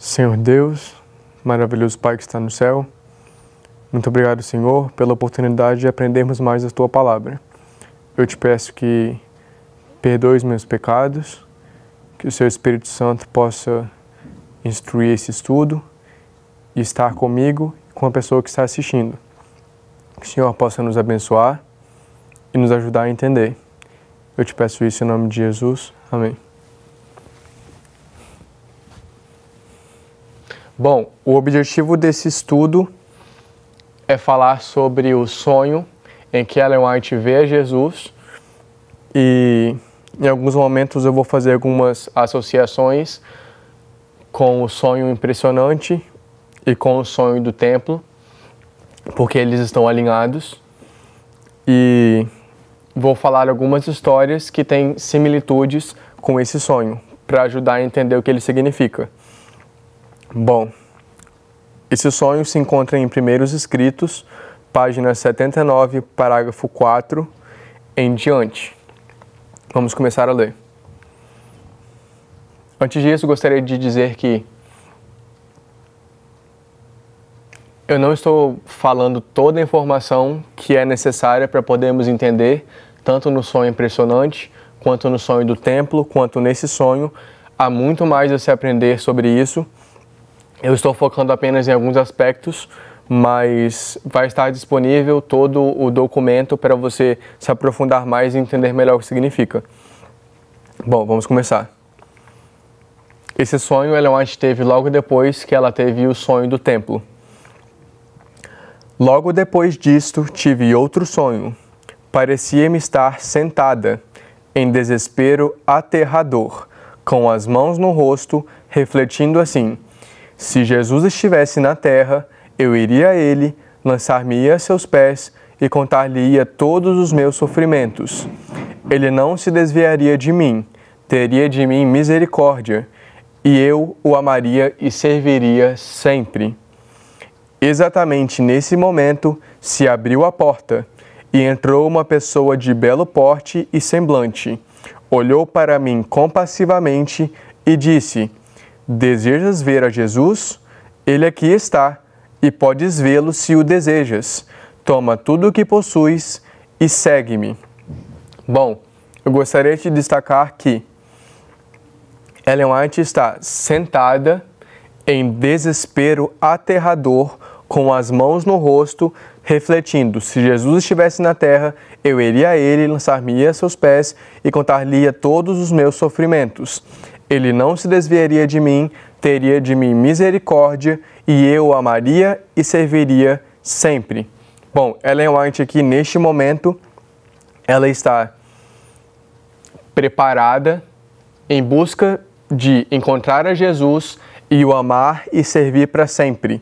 Senhor Deus, maravilhoso Pai que está no céu, muito obrigado, Senhor, pela oportunidade de aprendermos mais a Tua palavra. Eu te peço que perdoe os meus pecados, que o Seu Espírito Santo possa instruir esse estudo e estar comigo e com a pessoa que está assistindo. Que o Senhor possa nos abençoar e nos ajudar a entender. Eu te peço isso em nome de Jesus. Amém. Bom, o objetivo desse estudo é falar sobre o sonho em que Ellen White vê Jesus e em alguns momentos eu vou fazer algumas associações com o sonho impressionante e com o sonho do templo, porque eles estão alinhados. E vou falar algumas histórias que têm similitudes com esse sonho, para ajudar a entender o que ele significa. Bom, esse sonho se encontra em Primeiros Escritos, página 79, parágrafo 4 em diante. Vamos começar a ler. Antes disso, gostaria de dizer que eu não estou falando toda a informação que é necessária para podermos entender, tanto no sonho impressionante, quanto no sonho do templo, quanto nesse sonho. Há muito mais a se aprender sobre isso eu estou focando apenas em alguns aspectos, mas vai estar disponível todo o documento para você se aprofundar mais e entender melhor o que significa. Bom, vamos começar. Esse sonho Ellen White teve logo depois que ela teve o sonho do templo. Logo depois disto, tive outro sonho. Parecia-me estar sentada, em desespero aterrador, com as mãos no rosto, refletindo assim: se Jesus estivesse na terra, eu iria a ele, lançar-me-ia a seus pés e contar-lhe-ia todos os meus sofrimentos. Ele não se desviaria de mim, teria de mim misericórdia, e eu o amaria e serviria sempre. Exatamente nesse momento se abriu a porta e entrou uma pessoa de belo porte e semblante. Olhou para mim compassivamente e disse: Desejas ver a Jesus? Ele aqui está, e podes vê-lo se o desejas. Toma tudo o que possuis e segue-me. Bom, eu gostaria de destacar que Ellen White está sentada em desespero aterrador, com as mãos no rosto, refletindo: se Jesus estivesse na terra, eu iria a ele, lançar-me a seus pés e contar-lhe todos os meus sofrimentos. Ele não se desviaria de mim, teria de mim misericórdia e eu o amaria e serviria sempre. Bom, Ellen White aqui neste momento, ela está preparada em busca de encontrar a Jesus e o amar e servir para sempre.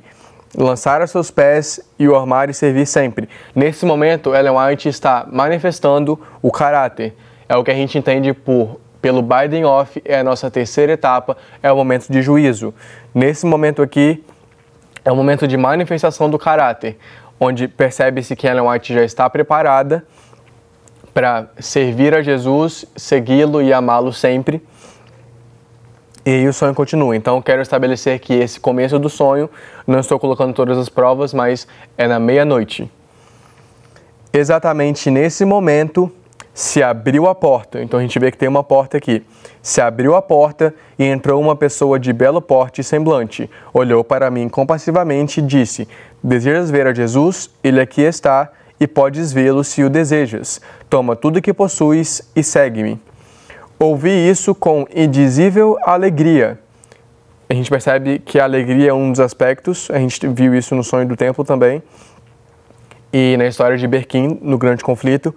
Lançar a seus pés e o amar e servir sempre. Nesse momento, Ellen White está manifestando o caráter. É o que a gente entende por pelo Biden Off é a nossa terceira etapa, é o momento de juízo. Nesse momento aqui, é o momento de manifestação do caráter, onde percebe-se que Ellen White já está preparada para servir a Jesus, segui-lo e amá-lo sempre. E aí o sonho continua. Então quero estabelecer que esse começo do sonho, não estou colocando todas as provas, mas é na meia-noite. Exatamente nesse momento, se abriu a porta. Então a gente vê que tem uma porta aqui. Se abriu a porta e entrou uma pessoa de belo porte e semblante. Olhou para mim compassivamente e disse: Desejas ver a Jesus? Ele aqui está e podes vê-lo se o desejas. Toma tudo que possuis e segue-me. Ouvi isso com indizível alegria. A gente percebe que a alegria é um dos aspectos, a gente viu isso no sonho do templo também, e na história de Berquim, no grande conflito.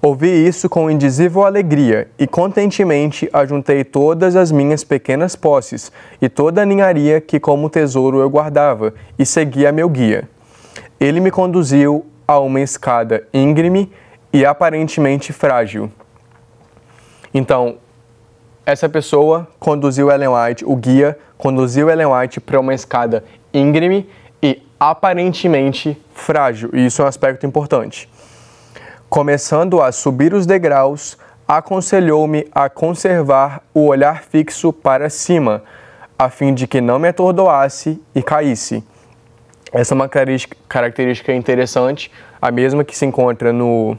Ouvi isso com indizível alegria, e contentemente ajuntei todas as minhas pequenas posses, e toda a ninharia que como tesouro eu guardava, e segui a meu guia. Ele me conduziu a uma escada íngreme e aparentemente frágil. Então, essa pessoa conduziu Ellen White, o guia conduziu Ellen White para uma escada íngreme e aparentemente frágil, e isso é um aspecto importante. Começando a subir os degraus, aconselhou-me a conservar o olhar fixo para cima, a fim de que não me atordoasse e caísse. Essa é uma característica interessante, a mesma que se encontra no,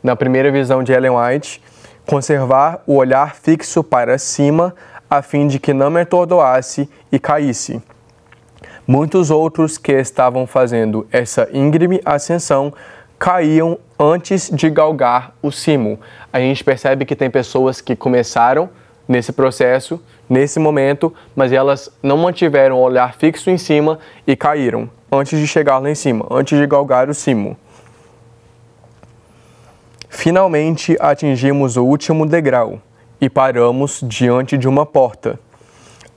na primeira visão de Ellen White, conservar o olhar fixo para cima, a fim de que não me atordoasse e caísse. Muitos outros que estavam fazendo essa íngreme ascensão caíam antes de galgar o cimo. A gente percebe que tem pessoas que começaram nesse processo, nesse momento, mas elas não mantiveram o olhar fixo em cima e caíram antes de chegar lá em cima, antes de galgar o cimo. Finalmente atingimos o último degrau e paramos diante de uma porta.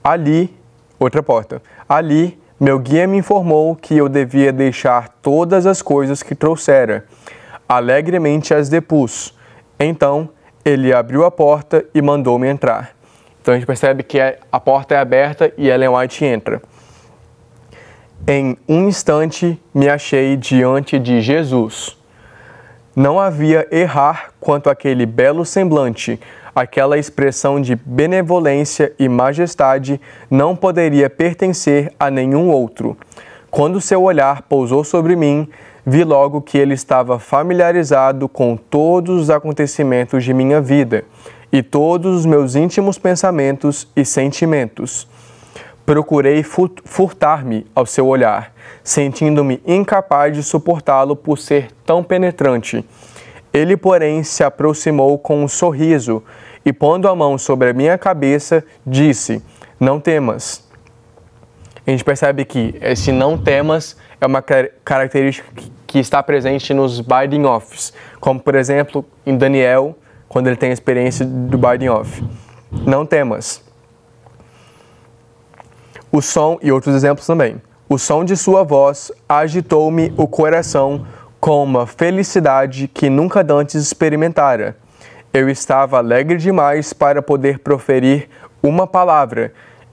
Ali, outra porta. Ali, meu guia me informou que eu devia deixar todas as coisas que trouxera. Alegremente as depus. Então, ele abriu a porta e mandou-me entrar. Então a gente percebe que a porta é aberta e Ellen White entra. Em um instante me achei diante de Jesus. Não havia errar quanto àquele belo semblante, aquela expressão de benevolência e majestade não poderia pertencer a nenhum outro. Quando seu olhar pousou sobre mim, vi logo que ele estava familiarizado com todos os acontecimentos de minha vida e todos os meus íntimos pensamentos e sentimentos. Procurei furtar-me ao seu olhar, sentindo-me incapaz de suportá-lo por ser tão penetrante. Ele, porém, se aproximou com um sorriso e, pondo a mão sobre a minha cabeça, disse: Não temas. A gente percebe que esse não temas é uma característica que está presente nos binding offs, como por exemplo em Daniel, quando ele tem a experiência do binding off. Não temas. O som e outros exemplos também. O som de sua voz agitou-me o coração com uma felicidade que nunca antes experimentara. Eu estava alegre demais para poder proferir uma palavra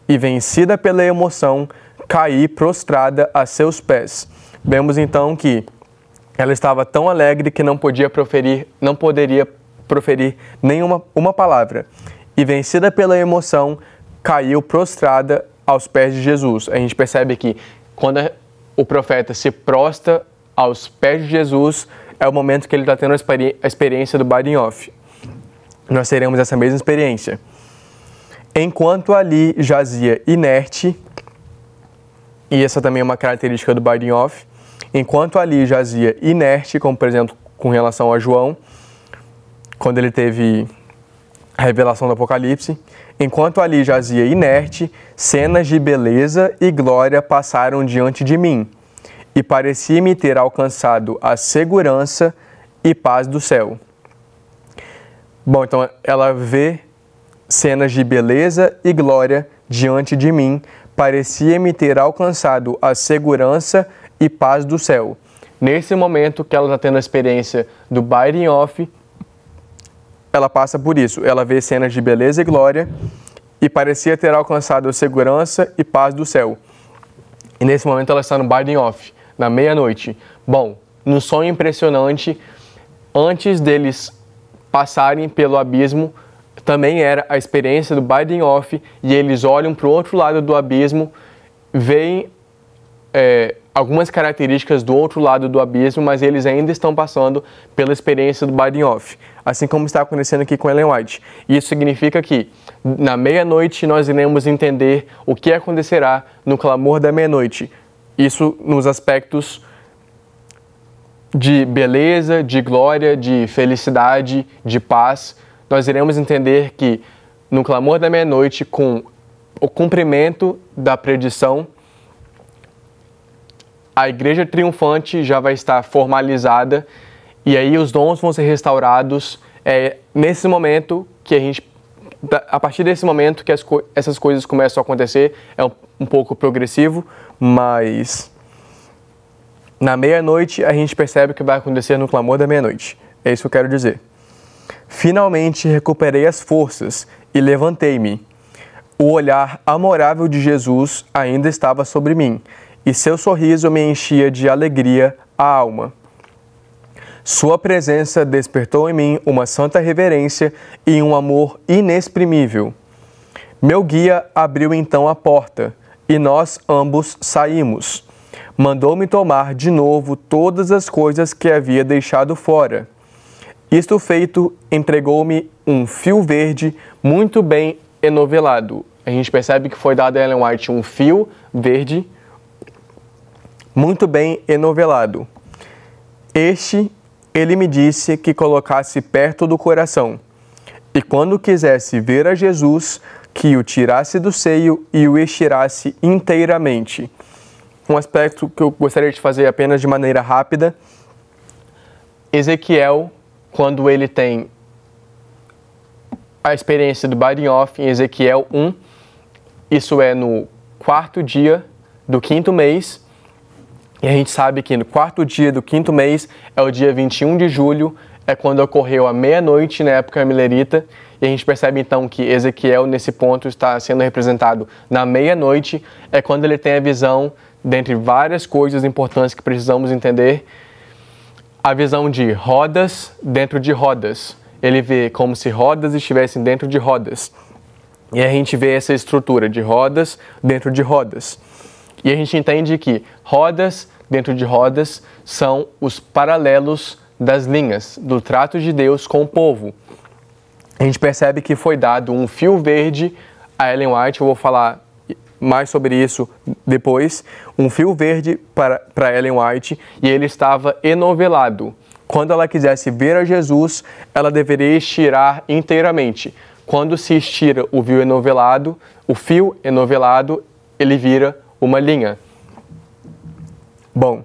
e, vencida pela emoção, caí prostrada a seus pés. Vemos então que ela estava tão alegre que não podia proferir, não poderia proferir nenhuma uma palavra. E vencida pela emoção, caiu prostrada aos pés de Jesus. A gente percebe que quando o profeta se prostra aos pés de Jesus, é o momento que ele está tendo a experiência do Biden off. Nós teremos essa mesma experiência. Enquanto ali jazia inerte, e essa também é uma característica do binding off, enquanto ali jazia inerte, como por exemplo com relação a João, quando ele teve a revelação do Apocalipse, enquanto ali jazia inerte, cenas de beleza e glória passaram diante de mim, e parecia-me ter alcançado a segurança e paz do céu. Bom, então ela vê cenas de beleza e glória diante de mim, parecia-me ter alcançado a segurança e paz do céu. Nesse momento que ela está tendo a experiência do biting off, ela passa por isso. Ela vê cenas de beleza e glória e parecia ter alcançado a segurança e paz do céu. E nesse momento ela está no biting off, na meia-noite. Bom, no sonho impressionante, antes deles passarem pelo abismo, também era a experiência do biting off e eles olham para o outro lado do abismo, veem é, algumas características do outro lado do abismo, mas eles ainda estão passando pela experiência do biting off, assim como está acontecendo aqui com Ellen White. Isso significa que na meia-noite nós iremos entender o que acontecerá no clamor da meia-noite. Isso nos aspectos de beleza, de glória, de felicidade, de paz nós iremos entender que no clamor da meia-noite, com o cumprimento da predição, a igreja triunfante já vai estar formalizada e aí os dons vão ser restaurados. É nesse momento que a gente, a partir desse momento que essas coisas começam a acontecer, é um, um pouco progressivo, mas na meia-noite a gente percebe o que vai acontecer no clamor da meia-noite. É isso que eu quero dizer. Finalmente recuperei as forças e levantei-me. O olhar amorável de Jesus ainda estava sobre mim, e seu sorriso me enchia de alegria a alma. Sua presença despertou em mim uma santa reverência e um amor inexprimível. Meu guia abriu então a porta, e nós ambos saímos. Mandou-me tomar de novo todas as coisas que havia deixado fora. Isto feito, entregou-me um fio verde muito bem enovelado. A gente percebe que foi dado a Ellen White um fio verde muito bem enovelado. Este ele me disse que colocasse perto do coração, e quando quisesse ver a Jesus, que o tirasse do seio e o estirasse inteiramente. Um aspecto que eu gostaria de fazer apenas de maneira rápida. Ezequiel, quando ele tem a experiência do binding off em Ezequiel 1, isso é no quarto dia do quinto mês, e a gente sabe que no quarto dia do quinto mês é o dia 21 de julho, é quando ocorreu a meia-noite na época milerita, e a gente percebe então que Ezequiel, nesse ponto, está sendo representado na meia-noite, é quando ele tem a visão, dentre várias coisas importantes que precisamos entender, a visão de rodas dentro de rodas. Ele vê como se rodas estivessem dentro de rodas. E a gente vê essa estrutura de rodas dentro de rodas. E a gente entende que rodas dentro de rodas são os paralelos das linhas do trato de Deus com o povo. A gente percebe que foi dado um fio verde a Ellen White, eu vou falar mais sobre isso depois, um fio verde para, para Ellen White e ele estava enovelado. Quando ela quisesse ver a Jesus, ela deveria estirar inteiramente. Quando se estira o fio enovelado, o fio enovelado, ele vira uma linha. Bom.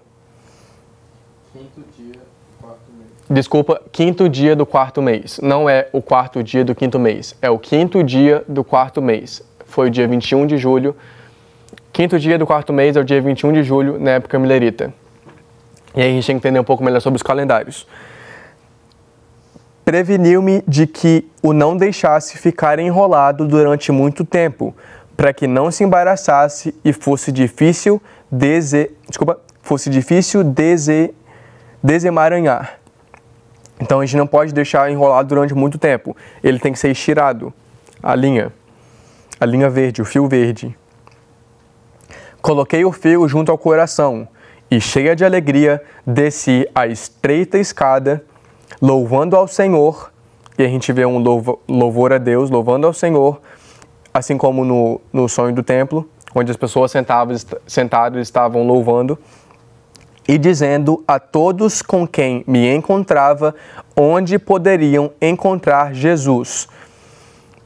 Quinto dia, quarto mês. Desculpa, quinto dia do quarto mês. Não é o quarto dia do quinto mês, é o quinto dia do quarto mês. Foi o dia 21 de julho. Quinto dia do quarto mês é o dia 21 de julho, na época milerita. E aí a gente tem que entender um pouco melhor sobre os calendários. Preveniu-me de que o não deixasse ficar enrolado durante muito tempo, para que não se embaraçasse e fosse difícil dese... Desculpa, fosse difícil dese... desemaranhar. Então a gente não pode deixar enrolado durante muito tempo. Ele tem que ser estirado. A linha, a linha verde, o fio verde. Coloquei o fio junto ao coração e, cheia de alegria, desci a estreita escada, louvando ao Senhor. E a gente vê um louvor a Deus, louvando ao Senhor assim como no, no sonho do templo, onde as pessoas sentavam, sentadas estavam louvando e dizendo a todos com quem me encontrava onde poderiam encontrar Jesus.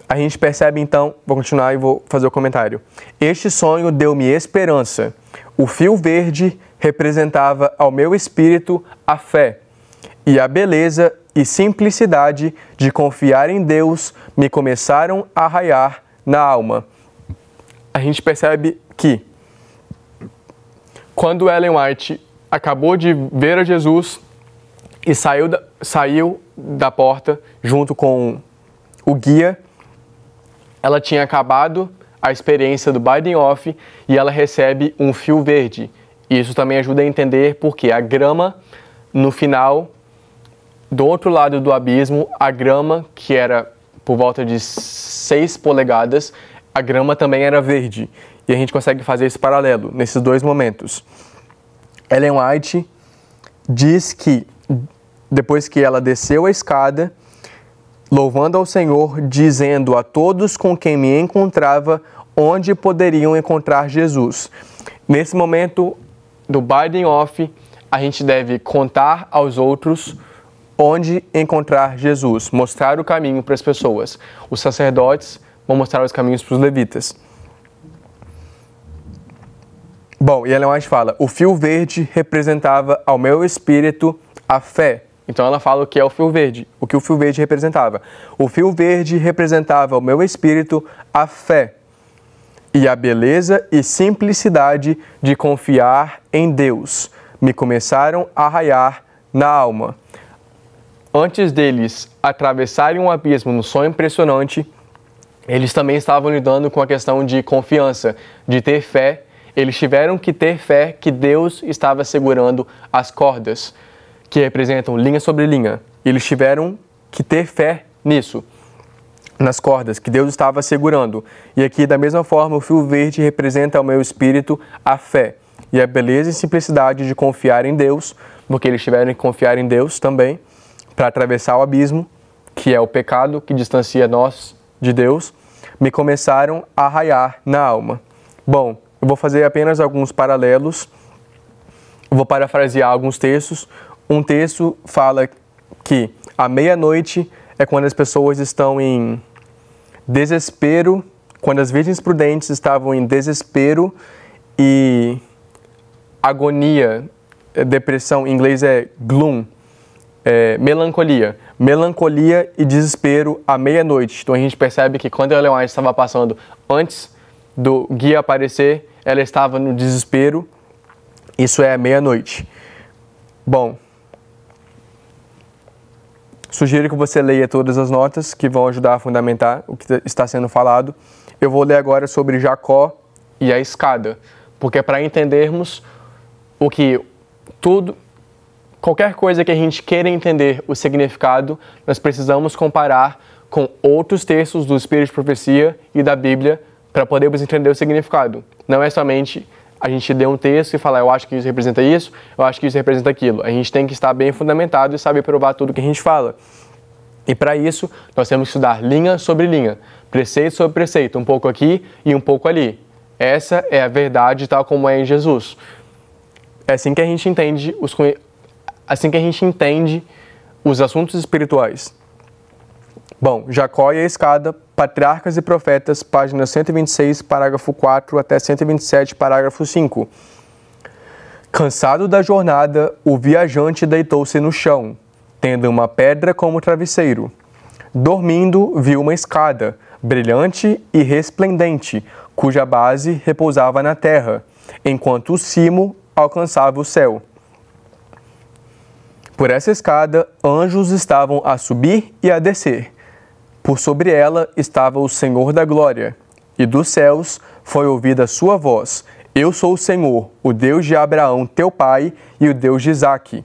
A gente percebe então, vou continuar e vou fazer o comentário. Este sonho deu-me esperança. O fio verde representava ao meu espírito a fé, e a beleza e simplicidade de confiar em Deus me começaram a raiar na alma. A gente percebe que quando Ellen White acabou de ver a Jesus e saiu da, saiu da porta junto com o guia, ela tinha acabado a experiência do Biden Off e ela recebe um fio verde. Isso também ajuda a entender porque a grama, no final, do outro lado do abismo, a grama, que era por volta de 6 polegadas, a grama também era verde. E a gente consegue fazer esse paralelo nesses dois momentos. Ellen White diz que depois que ela desceu a escada, louvando ao Senhor, dizendo a todos com quem me encontrava onde poderiam encontrar Jesus. Nesse momento do binding off, a gente deve contar aos outros onde encontrar Jesus, mostrar o caminho para as pessoas. Os sacerdotes vão mostrar os caminhos para os levitas. Bom, e Ellen White fala: o fio verde representava ao meu espírito a fé. Então ela fala o que é o fio verde, o que o fio verde representava. O fio verde representava ao meu espírito a fé e a beleza e simplicidade de confiar em Deus. Me começaram a raiar na alma antes deles atravessarem um abismo no sonho impressionante, eles também estavam lidando com a questão de confiança, de ter fé. Eles tiveram que ter fé que Deus estava segurando as cordas, que representam linha sobre linha. Eles tiveram que ter fé nisso. nas cordas que Deus estava segurando. E aqui, da mesma forma, o fio verde representa ao meu espírito a fé e a beleza e simplicidade de confiar em Deus, porque eles tiveram que confiar em Deus também para atravessar o abismo, que é o pecado que distancia nós de Deus, me começaram a raiar na alma. Bom, eu vou fazer apenas alguns paralelos, vou parafrasear alguns textos. Um texto fala que à meia-noite é quando as pessoas estão em desespero, quando as virgens prudentes estavam em desespero e agonia, é, depressão, em inglês é gloom, é, melancolia. Melancolia e desespero à meia-noite. Então a gente percebe que quando a White estava passando antes do guia aparecer, ela estava no desespero. Isso é meia-noite. Bom, sugiro que você leia todas as notas que vão ajudar a fundamentar o que está sendo falado. Eu vou ler agora sobre Jacó e a escada, porque é para entendermos o que tudo, qualquer coisa que a gente queira entender o significado, nós precisamos comparar com outros textos do Espírito de Profecia e da Bíblia para podermos entender o significado. Não é somente a gente ler um texto e falar, eu acho que isso representa isso, eu acho que isso representa aquilo. A gente tem que estar bem fundamentado e saber provar tudo que a gente fala. E para isso, nós temos que estudar linha sobre linha, preceito sobre preceito, um pouco aqui e um pouco ali. Essa é a verdade tal como é em Jesus. É assim que a gente entende os assim que a gente entende os assuntos espirituais. Bom, Jacó e a escada, Patriarcas e Profetas, página 126, parágrafo 4 até 127, parágrafo 5. Cansado da jornada, o viajante deitou-se no chão, tendo uma pedra como travesseiro. Dormindo, viu uma escada, brilhante e resplendente, cuja base repousava na terra, enquanto o cimo alcançava o céu. Por essa escada, anjos estavam a subir e a descer. Por sobre ela estava o Senhor da glória, e dos céus foi ouvida sua voz: Eu sou o Senhor, o Deus de Abraão, teu pai, e o Deus de Isaque.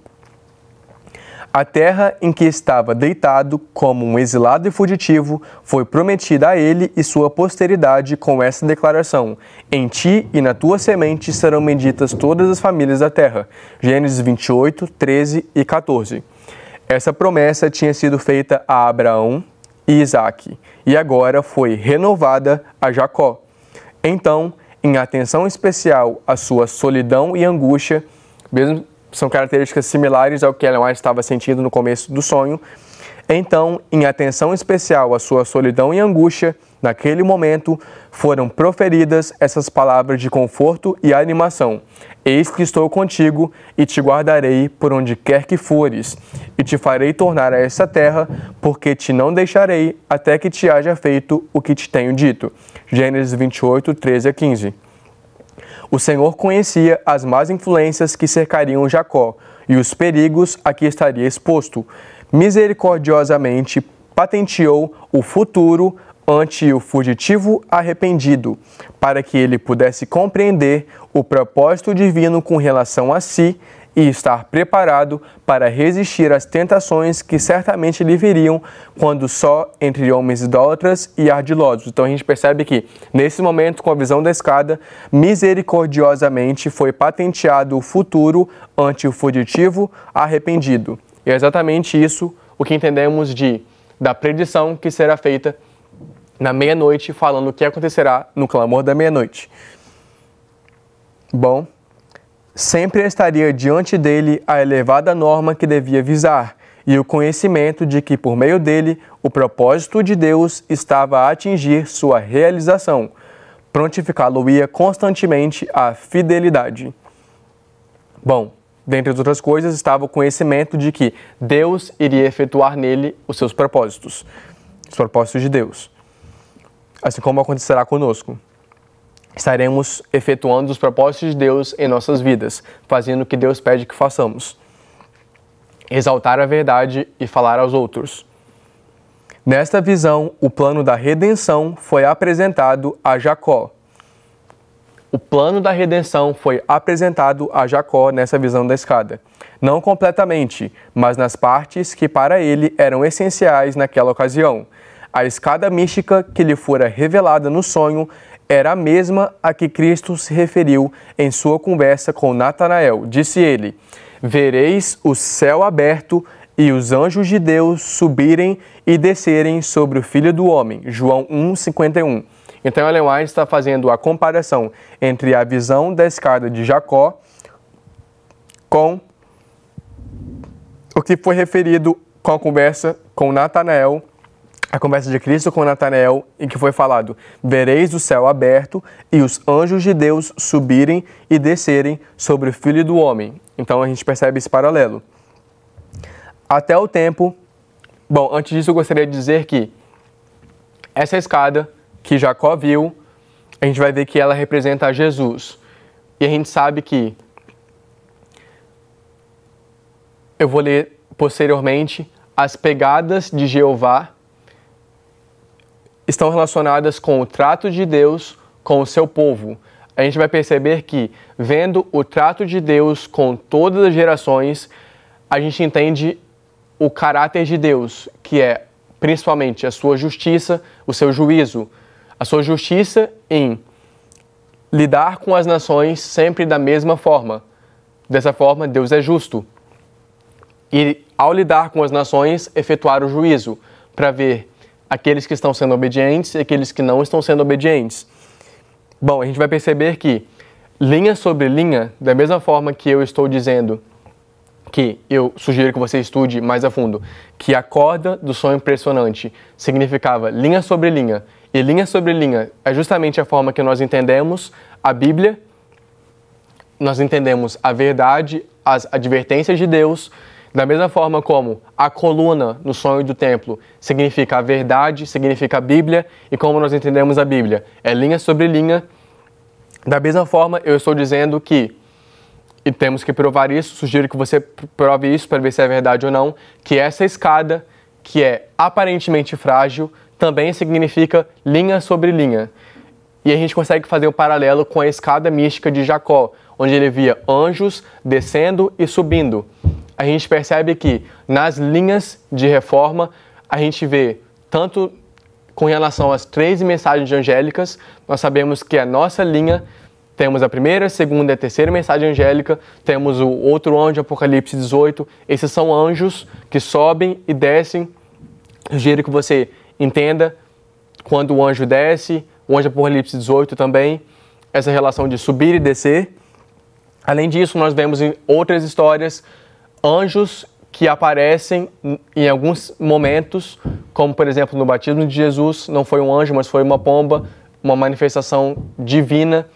A terra em que estava deitado como um exilado e fugitivo foi prometida a ele e sua posteridade com essa declaração: Em ti e na tua semente serão benditas todas as famílias da terra. Gênesis 28, 13 e 14. Essa promessa tinha sido feita a Abraão e Isaque e agora foi renovada a Jacó. Então, em atenção especial à sua solidão e angústia, mesmo são características similares ao que Ellen White estava sentindo no começo do sonho. Então, em atenção especial à sua solidão e angústia, naquele momento foram proferidas essas palavras de conforto e animação: Eis que estou contigo e te guardarei por onde quer que fores, e te farei tornar a essa terra, porque te não deixarei até que te haja feito o que te tenho dito. Gênesis 28, 13 a 15. O Senhor conhecia as más influências que cercariam Jacó e os perigos a que estaria exposto. Misericordiosamente patenteou o futuro ante o fugitivo arrependido, para que ele pudesse compreender o propósito divino com relação a si e estar preparado para resistir às tentações que certamente lhe viriam quando só entre homens idólatras e ardilosos. Então a gente percebe que, nesse momento, com a visão da escada, misericordiosamente foi patenteado o futuro ante o fugitivo arrependido. E é exatamente isso o que entendemos de da predição que será feita na meia-noite, falando o que acontecerá no clamor da meia-noite. Bom, sempre estaria diante dele a elevada norma que devia visar e o conhecimento de que, por meio dele, o propósito de Deus estava a atingir sua realização. Prontificá-lo-ia constantemente à fidelidade. Bom, dentre as outras coisas, estava o conhecimento de que Deus iria efetuar nele os seus propósitos, os propósitos de Deus, assim como acontecerá conosco estaremos efetuando os propósitos de Deus em nossas vidas, fazendo o que Deus pede que façamos. Exaltar a verdade e falar aos outros. Nesta visão, o plano da redenção foi apresentado a Jacó. O plano da redenção foi apresentado a Jacó nessa visão da escada. Não completamente, mas nas partes que para ele eram essenciais naquela ocasião. A escada mística que lhe fora revelada no sonho era a mesma a que Cristo se referiu em sua conversa com Natanael. Disse ele: Vereis o céu aberto e os anjos de Deus subirem e descerem sobre o Filho do Homem. João 1:51. Então Ellen White está fazendo a comparação entre a visão da escada de Jacó com o que foi referido com a conversa com Natanael, a conversa de Cristo com Natanael, em que foi falado: Vereis o céu aberto e os anjos de Deus subirem e descerem sobre o Filho do Homem. Então a gente percebe esse paralelo. Até o tempo. Bom, antes disso eu gostaria de dizer que essa escada que Jacó viu, a gente vai ver que ela representa Jesus. E a gente sabe que eu vou ler posteriormente as pegadas de Jeová estão relacionadas com o trato de Deus com o seu povo. A gente vai perceber que, vendo o trato de Deus com todas as gerações, a gente entende o caráter de Deus, que é principalmente a sua justiça, o seu juízo, a sua justiça em lidar com as nações sempre da mesma forma. Dessa forma, Deus é justo. E ao lidar com as nações, efetuar o juízo para ver aqueles que estão sendo obedientes e aqueles que não estão sendo obedientes. Bom, a gente vai perceber que linha sobre linha, da mesma forma que eu estou dizendo que eu sugiro que você estude mais a fundo, que a corda do sonho impressionante significava linha sobre linha, e linha sobre linha é justamente a forma que nós entendemos a Bíblia, nós entendemos a verdade, as advertências de Deus, da mesma forma como a coluna no sonho do templo significa a verdade, significa a Bíblia, e como nós entendemos a Bíblia é linha sobre linha, da mesma forma eu estou dizendo que e temos que provar isso, sugiro que você prove isso para ver se é verdade ou não, que essa escada, que é aparentemente frágil, também significa linha sobre linha. E a gente consegue fazer o um paralelo com a escada mística de Jacó, onde ele via anjos descendo e subindo. A gente percebe que nas linhas de reforma, a gente vê tanto com relação às três mensagens angélicas, nós sabemos que a nossa linha temos a primeira, segunda e terceira mensagem angélica, temos o outro anjo, Apocalipse 18. Esses são anjos que sobem e descem. Sugiro que você entenda quando o anjo desce, o anjo Apocalipse 18 também, essa relação de subir e descer. Além disso, nós vemos em outras histórias anjos que aparecem em alguns momentos, como por exemplo no batismo de Jesus, não foi um anjo, mas foi uma pomba, uma manifestação divina.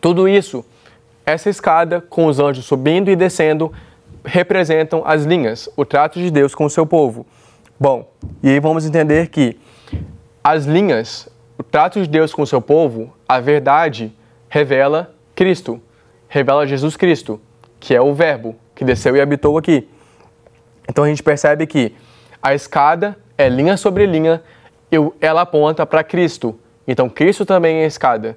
Tudo isso, essa escada com os anjos subindo e descendo, representam as linhas, o trato de Deus com o seu povo. Bom, e aí vamos entender que as linhas, o trato de Deus com o seu povo, a verdade revela Cristo, revela Jesus Cristo, que é o Verbo que desceu e habitou aqui. Então a gente percebe que a escada é linha sobre linha e ela aponta para Cristo. Então Cristo também é escada.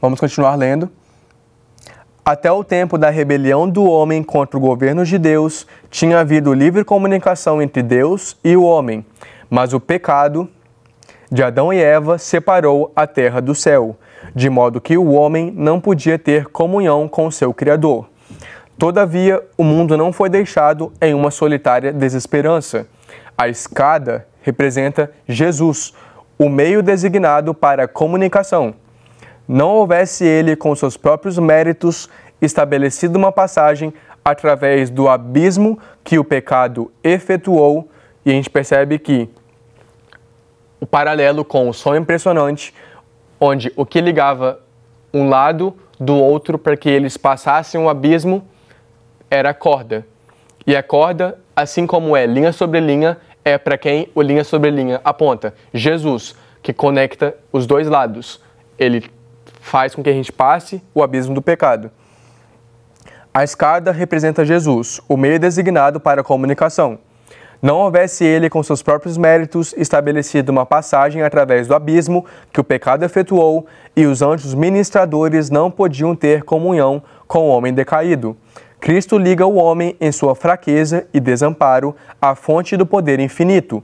Vamos continuar lendo. Até o tempo da rebelião do homem contra o governo de Deus, tinha havido livre comunicação entre Deus e o homem, mas o pecado de Adão e Eva separou a terra do céu, de modo que o homem não podia ter comunhão com seu Criador. Todavia, o mundo não foi deixado em uma solitária desesperança. A escada representa Jesus, o meio designado para a comunicação não houvesse ele, com seus próprios méritos, estabelecido uma passagem através do abismo que o pecado efetuou, e a gente percebe que o paralelo com o sonho impressionante, onde o que ligava um lado do outro para que eles passassem o abismo era a corda. E a corda, assim como é linha sobre linha, é para quem o linha sobre linha aponta. Jesus, que conecta os dois lados. Ele faz com que a gente passe o abismo do pecado. A escada representa Jesus, o meio designado para a comunicação. Não houvesse ele, com seus próprios méritos, estabelecido uma passagem através do abismo que o pecado efetuou, e os anjos ministradores não podiam ter comunhão com o homem decaído. Cristo liga o homem em sua fraqueza e desamparo à fonte do poder infinito.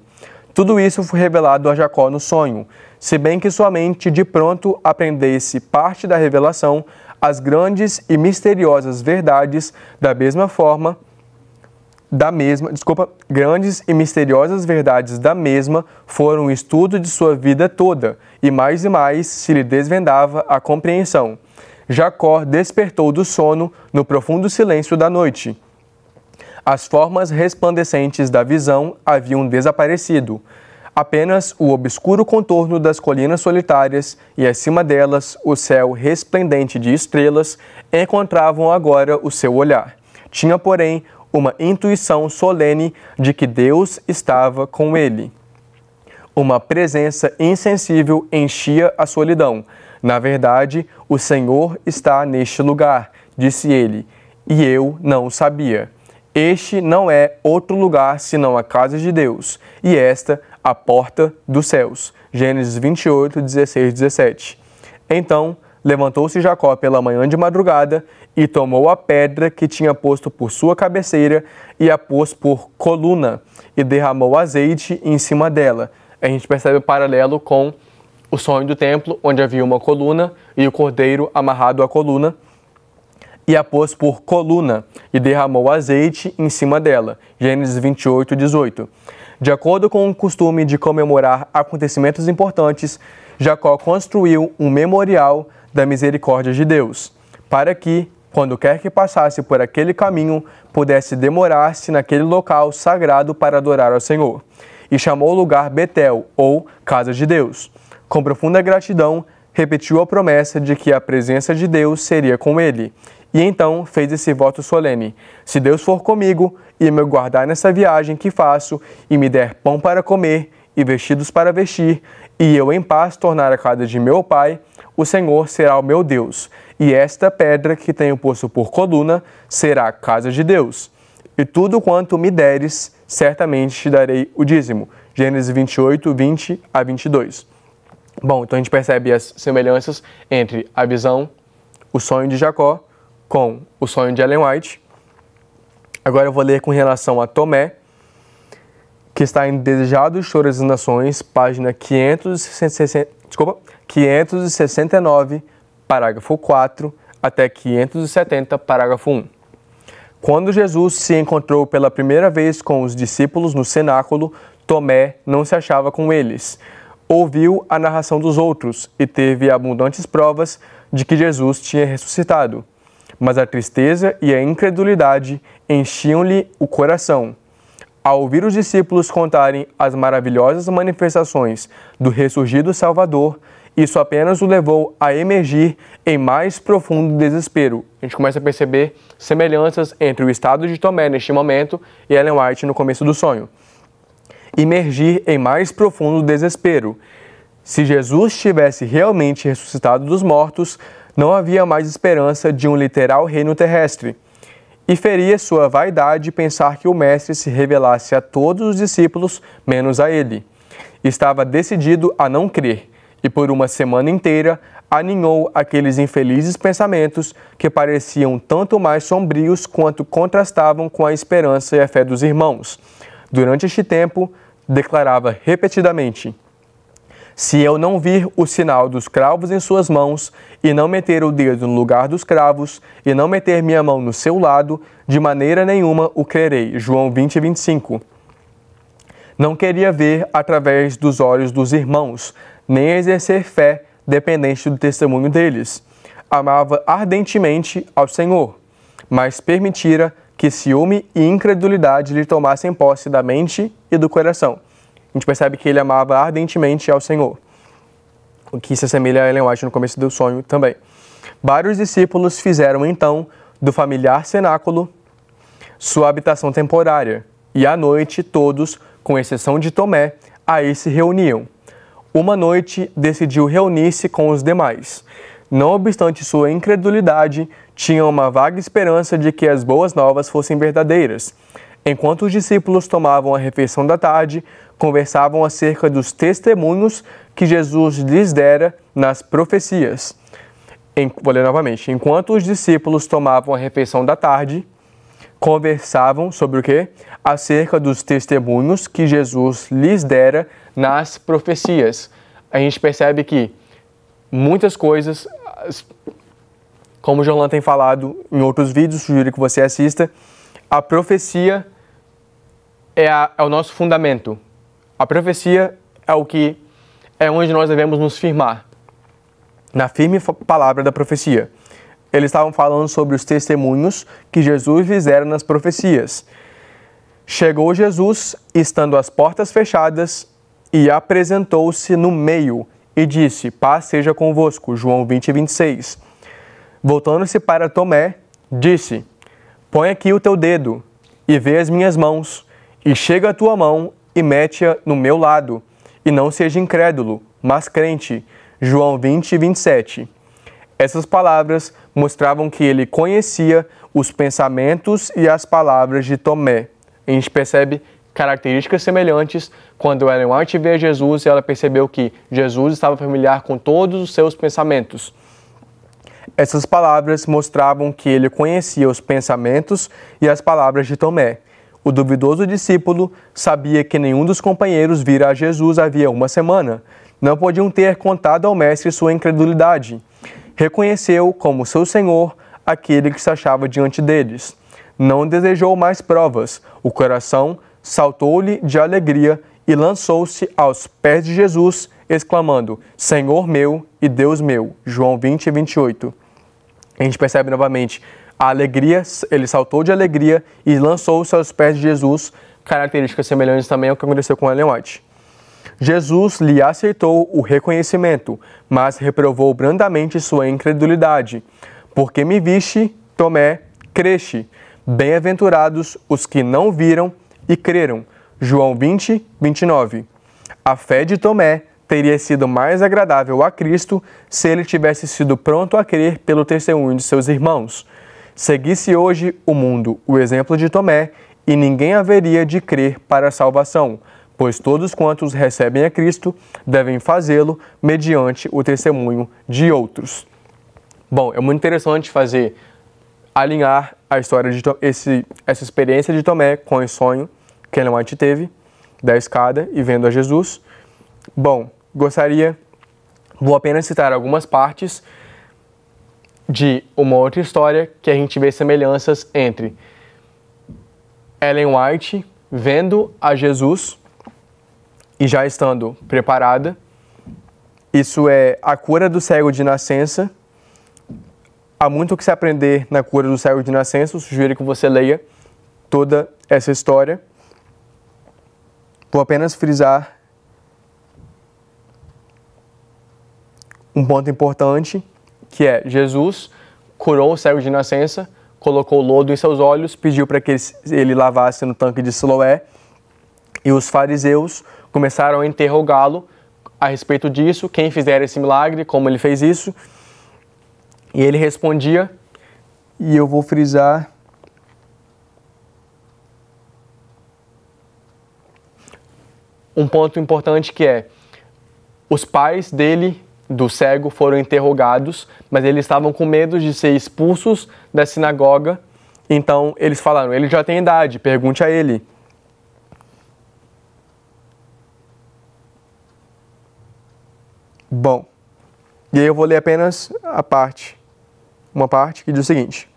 Tudo isso foi revelado a Jacó no sonho, se bem que sua mente de pronto aprendesse parte da revelação, as grandes e misteriosas verdades da mesma forma da mesma, desculpa, grandes e misteriosas verdades da mesma foram o estudo de sua vida toda, e mais e mais se lhe desvendava a compreensão. Jacó despertou do sono no profundo silêncio da noite. As formas resplandecentes da visão haviam desaparecido. Apenas o obscuro contorno das colinas solitárias e acima delas o céu resplendente de estrelas encontravam agora o seu olhar. Tinha, porém, uma intuição solene de que Deus estava com ele. Uma presença insensível enchia a solidão. Na verdade, o Senhor está neste lugar, disse ele, e eu não sabia. Este não é outro lugar senão a casa de Deus, e esta a porta dos céus. Gênesis 28, 16, 17. Então levantou-se Jacó pela manhã de madrugada e tomou a pedra que tinha posto por sua cabeceira e a pôs por coluna e derramou azeite em cima dela. A gente percebe o paralelo com o sonho do templo, onde havia uma coluna e o cordeiro amarrado à coluna e a pôs por coluna e derramou azeite em cima dela. Gênesis 28, 18. De acordo com o costume de comemorar acontecimentos importantes, Jacó construiu um memorial da misericórdia de Deus, para que, quando quer que passasse por aquele caminho, pudesse demorar-se naquele local sagrado para adorar ao Senhor. E chamou o lugar Betel, ou Casa de Deus. Com profunda gratidão, repetiu a promessa de que a presença de Deus seria com ele e então fez esse voto solene: Se Deus for comigo e me guardar nessa viagem que faço, e me der pão para comer e vestidos para vestir, e eu em paz tornar a casa de meu pai, o Senhor será o meu Deus, e esta pedra que tenho posto por coluna será a casa de Deus. E tudo quanto me deres, certamente te darei o dízimo. Gênesis 28, 20 a 22. Bom, então a gente percebe as semelhanças entre a visão, o sonho de Jacó com O Sonho de Ellen White. Agora eu vou ler com relação a Tomé, que está em Desejado Choro das Nações, página 560, desculpa, 569, parágrafo 4, até 570, parágrafo 1. Quando Jesus se encontrou pela primeira vez com os discípulos no cenáculo, Tomé não se achava com eles. Ouviu a narração dos outros e teve abundantes provas de que Jesus tinha ressuscitado mas a tristeza e a incredulidade enchiam-lhe o coração. Ao ouvir os discípulos contarem as maravilhosas manifestações do ressurgido Salvador, isso apenas o levou a emergir em mais profundo desespero. A gente começa a perceber semelhanças entre o estado de Tomé neste momento e Ellen White no começo do sonho. Emergir em mais profundo desespero. Se Jesus tivesse realmente ressuscitado dos mortos, não havia mais esperança de um literal reino terrestre. E feria sua vaidade pensar que o Mestre se revelasse a todos os discípulos, menos a ele. Estava decidido a não crer, e por uma semana inteira aninhou aqueles infelizes pensamentos que pareciam tanto mais sombrios quanto contrastavam com a esperança e a fé dos irmãos. Durante este tempo, declarava repetidamente: se eu não vir o sinal dos cravos em suas mãos, e não meter o dedo no lugar dos cravos, e não meter minha mão no seu lado, de maneira nenhuma o crerei. João 20, 25. Não queria ver através dos olhos dos irmãos, nem exercer fé dependente do testemunho deles. Amava ardentemente ao Senhor, mas permitira que ciúme e incredulidade lhe tomassem posse da mente e do coração a gente percebe que ele amava ardentemente ao Senhor, o que se assemelha a Ellen White no começo do sonho também. Vários discípulos fizeram então do familiar cenáculo sua habitação temporária, e à noite todos, com exceção de Tomé, aí se reuniam. Uma noite decidiu reunir-se com os demais. Não obstante sua incredulidade, tinha uma vaga esperança de que as boas novas fossem verdadeiras. Enquanto os discípulos tomavam a refeição da tarde, conversavam acerca dos testemunhos que Jesus lhes dera nas profecias. Em, vou ler novamente. Enquanto os discípulos tomavam a refeição da tarde, conversavam sobre o quê? Acerca dos testemunhos que Jesus lhes dera nas profecias. A gente percebe que muitas coisas, como o Jolan tem falado em outros vídeos, sugiro que você assista, a profecia é, a, é o nosso fundamento. A profecia é o que é onde nós devemos nos firmar na firme palavra da profecia. Eles estavam falando sobre os testemunhos que Jesus lhes era nas profecias. Chegou Jesus, estando as portas fechadas, e apresentou-se no meio e disse: Paz seja convosco. João 20, 26. Voltando-se para Tomé, disse: Põe aqui o teu dedo e vê as minhas mãos, e chega a tua mão e mete-a no meu lado, e não seja incrédulo, mas crente. João 20, 27. Essas palavras mostravam que ele conhecia os pensamentos e as palavras de Tomé. A gente percebe características semelhantes quando Ellen White vê Jesus e ela percebeu que Jesus estava familiar com todos os seus pensamentos. Essas palavras mostravam que ele conhecia os pensamentos e as palavras de Tomé. O duvidoso discípulo sabia que nenhum dos companheiros vira a Jesus havia uma semana. Não podiam ter contado ao mestre sua incredulidade. Reconheceu como seu senhor aquele que se achava diante deles. Não desejou mais provas. O coração saltou-lhe de alegria e lançou-se aos pés de Jesus, exclamando: Senhor meu e Deus meu. João 20 e 28. A gente percebe novamente a alegria, ele saltou de alegria e lançou-se aos pés de Jesus, características semelhantes também ao que aconteceu com Ellen White. Jesus lhe aceitou o reconhecimento, mas reprovou brandamente sua incredulidade. Porque me viste, Tomé, cresce. Bem-aventurados os que não viram e creram. João 20, 29. A fé de Tomé teria sido mais agradável a Cristo se ele tivesse sido pronto a crer pelo testemunho de seus irmãos. Seguisse hoje o mundo o exemplo de Tomé, e ninguém haveria de crer para a salvação, pois todos quantos recebem a Cristo devem fazê-lo mediante o testemunho de outros. Bom, é muito interessante fazer alinhar a história de esse, essa experiência de Tomé com o sonho que Ellen White teve da escada e vendo a Jesus. Bom, gostaria, vou apenas citar algumas partes de uma outra história que a gente vê semelhanças entre Ellen White vendo a Jesus e já estando preparada. Isso é a cura do cego de nascença. Há muito o que se aprender na cura do cego de nascença. Eu sugiro que você leia toda essa história. Vou apenas frisar um ponto importante, que é Jesus curou o cego de nascença, colocou lodo em seus olhos, pediu para que ele lavasse no tanque de Siloé, e os fariseus começaram a interrogá-lo a respeito disso, quem fizera esse milagre, como ele fez isso. E ele respondia, e eu vou frisar um ponto importante que é os pais dele do cego foram interrogados, mas eles estavam com medo de ser expulsos da sinagoga. Então eles falaram: ele já tem idade, pergunte a ele. Bom, e aí eu vou ler apenas a parte, uma parte que diz o seguinte.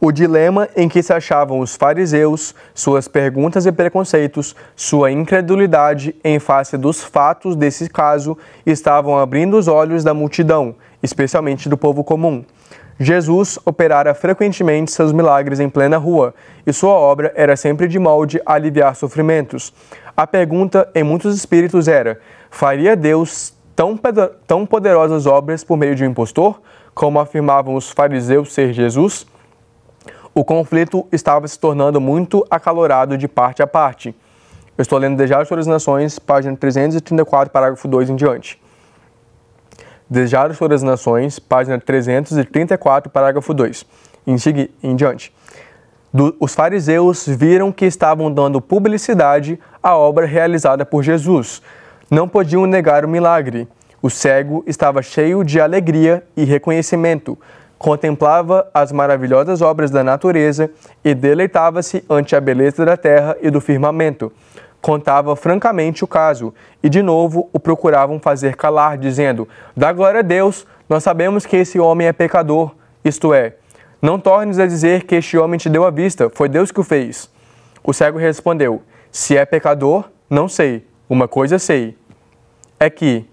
o dilema em que se achavam os fariseus, suas perguntas e preconceitos, sua incredulidade em face dos fatos desse caso estavam abrindo os olhos da multidão, especialmente do povo comum. Jesus operara frequentemente seus milagres em plena rua, e sua obra era sempre de molde a aliviar sofrimentos. A pergunta em muitos espíritos era: faria Deus tão, tão poderosas obras por meio de um impostor, como afirmavam os fariseus ser Jesus? o conflito estava se tornando muito acalorado de parte a parte. Eu estou lendo Desejar as Nações, página 334, parágrafo 2 em diante. Desejar sobre as Nações, página 334, parágrafo 2, em, segui, em diante. do, os fariseus viram que estavam dando publicidade à obra realizada por Jesus. Não podiam negar o milagre. O cego estava cheio de alegria e reconhecimento, contemplava as maravilhosas obras da natureza e deleitava-se ante a beleza da terra e do firmamento. Contava francamente o caso e, de novo, o procuravam fazer calar, dizendo: Dá glória a Deus, nós sabemos que esse homem é pecador, isto é, não tornes a dizer que este homem te deu a vista, foi Deus que o fez. O cego respondeu: Se é pecador, não sei. Uma coisa sei. É que.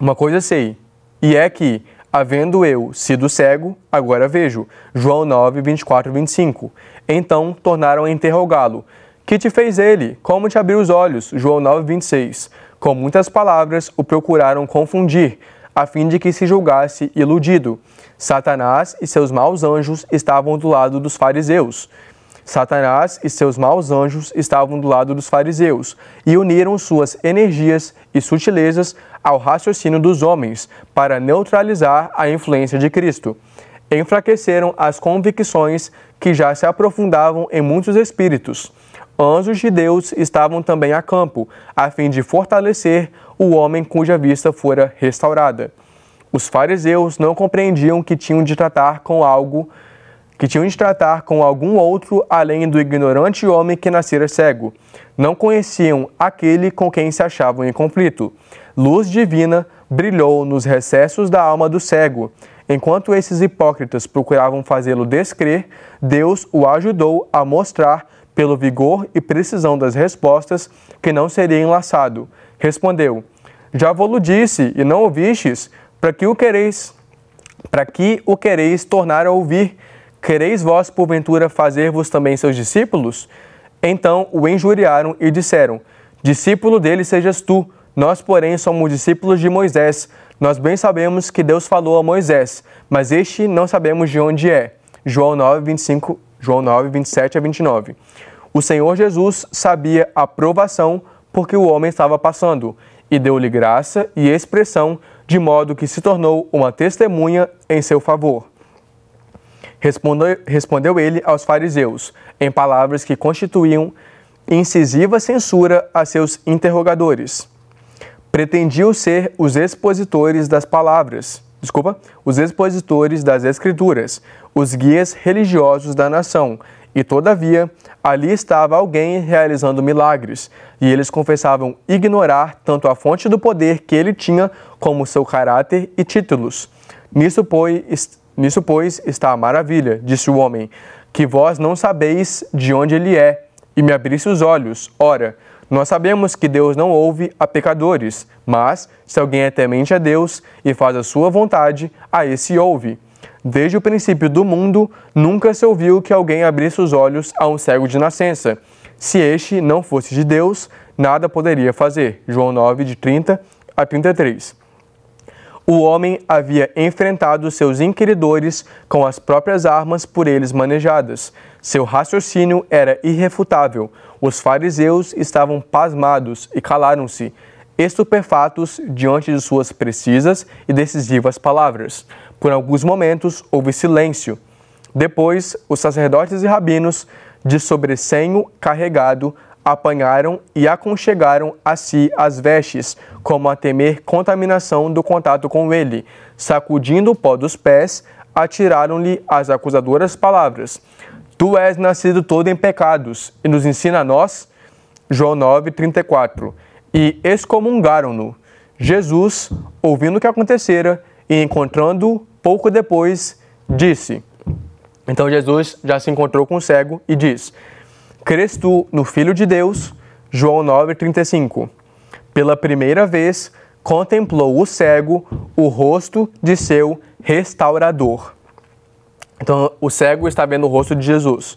Uma coisa sei. E é que, havendo eu sido cego, agora vejo. João 9, 24 e 25. Então tornaram a interrogá-lo. Que te fez ele? Como te abriu os olhos? João 9, 26. Com muitas palavras o procuraram confundir, a fim de que se julgasse iludido. Satanás e seus maus anjos estavam do lado dos fariseus. Satanás e seus maus anjos estavam do lado dos fariseus e uniram suas energias e sutilezas ao raciocínio dos homens para neutralizar a influência de Cristo. Enfraqueceram as convicções que já se aprofundavam em muitos espíritos. Anjos de Deus estavam também a campo, a fim de fortalecer o homem cuja vista fora restaurada. Os fariseus não compreendiam que tinham de tratar com algo que tinham de tratar com algum outro além do ignorante homem que nascera cego. Não conheciam aquele com quem se achavam em conflito. Luz divina brilhou nos recessos da alma do cego. Enquanto esses hipócritas procuravam fazê-lo descrer, Deus o ajudou a mostrar, pelo vigor e precisão das respostas, que não seria enlaçado. Respondeu: Já vou-lo disse, e não ouvistes? Para que o quereis? Para que o quereis tornar a ouvir? Quereis vós, porventura, fazer-vos também seus discípulos? Então o injuriaram e disseram: Discípulo dele sejas tu, nós, porém, somos discípulos de Moisés. Nós bem sabemos que Deus falou a Moisés, mas este não sabemos de onde é. João 9, 25, João 9, 27 a 29. O Senhor Jesus sabia a provação porque o homem estava passando, e deu-lhe graça e expressão de modo que se tornou uma testemunha em seu favor. Respondeu, respondeu ele aos fariseus, em palavras que constituíam incisiva censura a seus interrogadores. Pretendiam ser os expositores das palavras, desculpa, os expositores das escrituras, os guias religiosos da nação, e todavia ali estava alguém realizando milagres, e eles confessavam ignorar tanto a fonte do poder que ele tinha como seu caráter e títulos. Nisso, pois, nisso, pois, está a maravilha, disse o homem, que vós não sabeis de onde ele é, e me abrisse os olhos. Ora, nós sabemos que Deus não ouve a pecadores, mas se alguém é temente a Deus e faz a sua vontade, a esse ouve. Desde o princípio do mundo, nunca se ouviu que alguém abrisse os olhos a um cego de nascença. Se este não fosse de Deus, nada poderia fazer. João 9, de 30 a 33. O homem havia enfrentado seus inquiridores com as próprias armas por eles manejadas. Seu raciocínio era irrefutável. Os fariseus estavam pasmados e calaram-se, estupefatos diante de suas precisas e decisivas palavras. Por alguns momentos houve silêncio. Depois, os sacerdotes e rabinos, de sobressenho carregado, apanharam e aconchegaram a si as vestes, como a temer contaminação do contato com ele. Sacudindo o pó dos pés, atiraram-lhe as acusadoras palavras. Tu és nascido todo em pecados, e nos ensina a nós? João 9, 34. E excomungaram-no. Jesus, ouvindo o que acontecera e encontrando pouco depois, disse. Então Jesus já se encontrou com o cego e diz: Crês tu no Filho de Deus? João 9,35. Pela primeira vez, contemplou o cego o rosto de seu restaurador. Então, o cego está vendo o rosto de Jesus.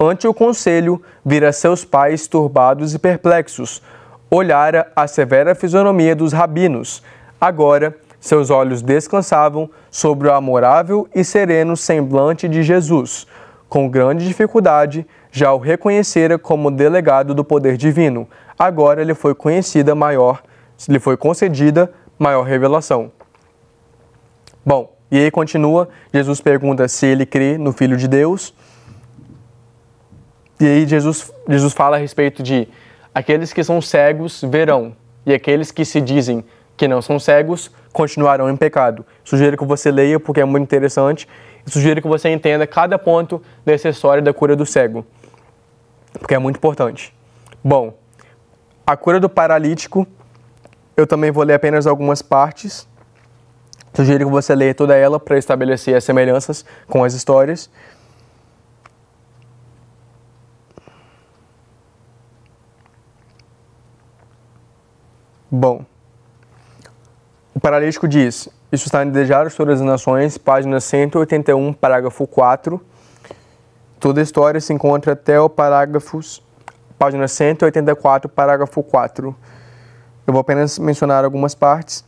Ante o conselho, vira seus pais turbados e perplexos. Olhara a severa fisionomia dos rabinos. Agora, seus olhos descansavam sobre o amorável e sereno semblante de Jesus. Com grande dificuldade, já o reconhecera como delegado do poder divino. Agora lhe foi conhecida maior, lhe foi concedida maior revelação. Bom, e aí continua, Jesus pergunta se ele crê no Filho de Deus. E aí Jesus, Jesus fala a respeito de aqueles que são cegos verão, e aqueles que se dizem que não são cegos continuarão em pecado. Sugiro que você leia porque é muito interessante sugiro que você entenda cada ponto dessa história da cura do cego, porque é muito importante. Bom, a cura do paralítico, eu também vou ler apenas algumas partes. Sugiro que você leia toda ela para estabelecer as semelhanças com as histórias. Bom, o paralítico diz: Isso está em Desejar sobre as Nações, página 181, parágrafo 4. Toda a história se encontra até o parágrafo, página 184, parágrafo 4. Eu vou apenas mencionar algumas partes.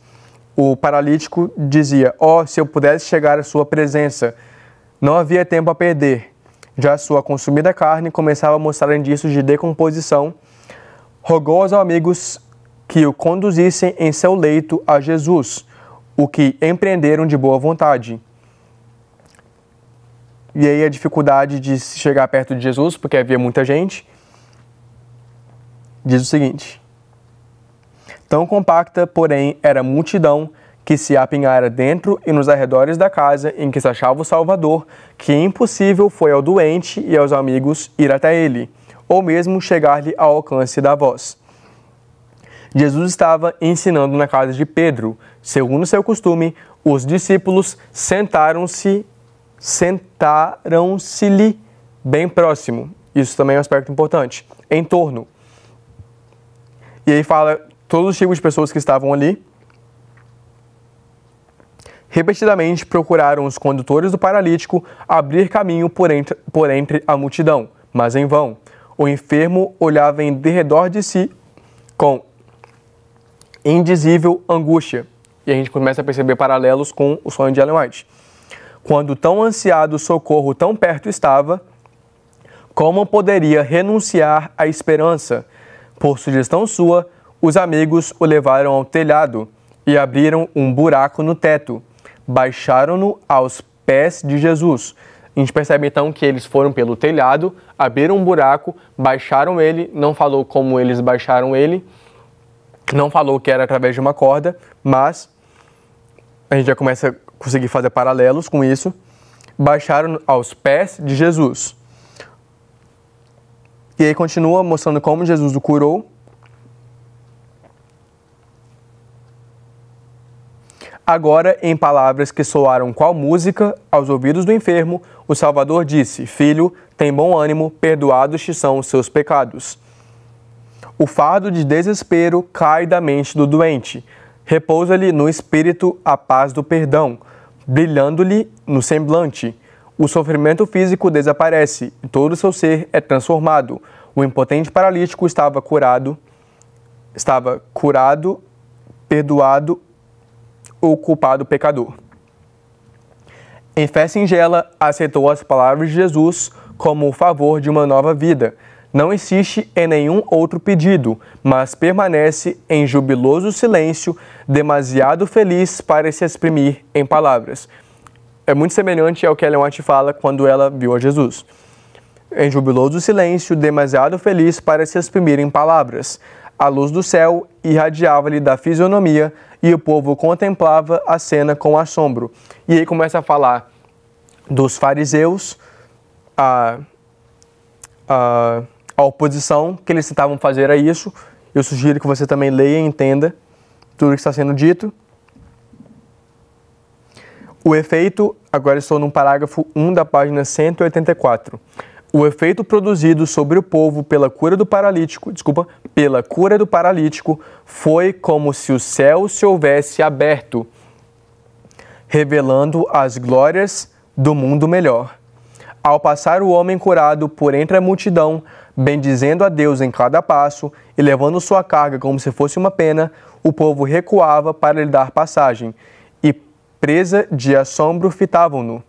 O paralítico dizia: Ó, oh, se eu pudesse chegar à sua presença. Não havia tempo a perder. Já sua consumida carne começava a mostrar indícios de decomposição. Rogou aos amigos que o conduzissem em seu leito a Jesus, o que empreenderam de boa vontade. E aí a dificuldade de chegar perto de Jesus, porque havia muita gente, diz o seguinte: Tão compacta, porém, era a multidão que se apinhara dentro e nos arredores da casa em que se achava o Salvador, que impossível foi ao doente e aos amigos ir até ele, ou mesmo chegar-lhe ao alcance da voz. Jesus estava ensinando na casa de Pedro. Segundo seu costume, os discípulos sentaram-se sentaram-se-lhe bem próximo. Isso também é um aspecto importante. Em torno. E aí fala todos os tipos de pessoas que estavam ali. Repetidamente procuraram os condutores do paralítico abrir caminho por entre, por entre a multidão, mas em vão. O enfermo olhava em derredor de si com indizível angústia. E a gente começa a perceber paralelos com o sonho de Ellen White. Quando tão ansiado socorro tão perto estava, como poderia renunciar à esperança? Por sugestão sua, os amigos o levaram ao telhado e abriram um buraco no teto. Baixaram-no aos pés de Jesus. A gente percebe então que eles foram pelo telhado, abriram um buraco, baixaram ele, não falou como eles baixaram ele, não falou que era através de uma corda, mas a gente já começa a conseguir fazer paralelos com isso. Baixaram aos pés de Jesus. E aí continua mostrando como Jesus o curou. Agora, em palavras que soaram qual música aos ouvidos do enfermo, o Salvador disse: Filho, tem bom ânimo, perdoados te são os seus pecados. O fardo de desespero cai da mente do doente. Repousa-lhe no espírito a paz do perdão, brilhando-lhe no semblante. O sofrimento físico desaparece e todo o seu ser é transformado. O impotente paralítico estava curado, estava curado, perdoado, o culpado pecador. Em fé singela, aceitou as palavras de Jesus como o favor de uma nova vida não insiste em nenhum outro pedido, mas permanece em jubiloso silêncio, demasiado feliz para se exprimir em palavras. É muito semelhante ao que Ellen White fala quando ela viu a Jesus. Em jubiloso silêncio, demasiado feliz para se exprimir em palavras. A luz do céu irradiava-lhe da fisionomia e o povo contemplava a cena com assombro. E aí começa a falar dos fariseus, a, a a oposição que eles tentavam fazer a isso. Eu sugiro que você também leia e entenda tudo o que está sendo dito. O efeito, agora estou no parágrafo 1 da página 184. O efeito produzido sobre o povo pela cura do paralítico, desculpa, pela cura do paralítico foi como se o céu se houvesse aberto, revelando as glórias do mundo melhor. Ao passar o homem curado por entre a multidão, bendizendo a Deus em cada passo e levando sua carga como se fosse uma pena, o povo recuava para lhe dar passagem, e presa de assombro fitavam-no.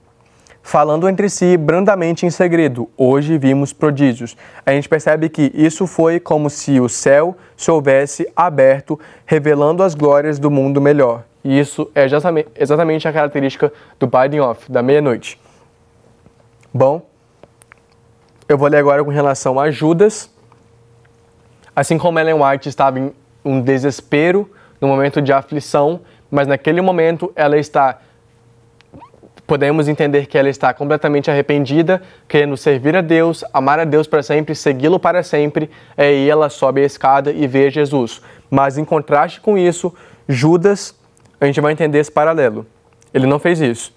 Falando entre si brandamente em segredo, hoje vimos prodígios. A gente percebe que isso foi como se o céu se houvesse aberto, revelando as glórias do mundo melhor. E isso é exatamente a característica do Binding Off, da meia-noite. Bom, eu vou ler agora com relação a Judas. Assim como Ellen White estava em um desespero, no momento de aflição, mas naquele momento ela está podemos entender que ela está completamente arrependida, querendo servir a Deus, amar a Deus para sempre, segui-lo para sempre, e ela sobe a escada e vê Jesus. Mas em contraste com isso, Judas, a gente vai entender esse paralelo. Ele não fez isso.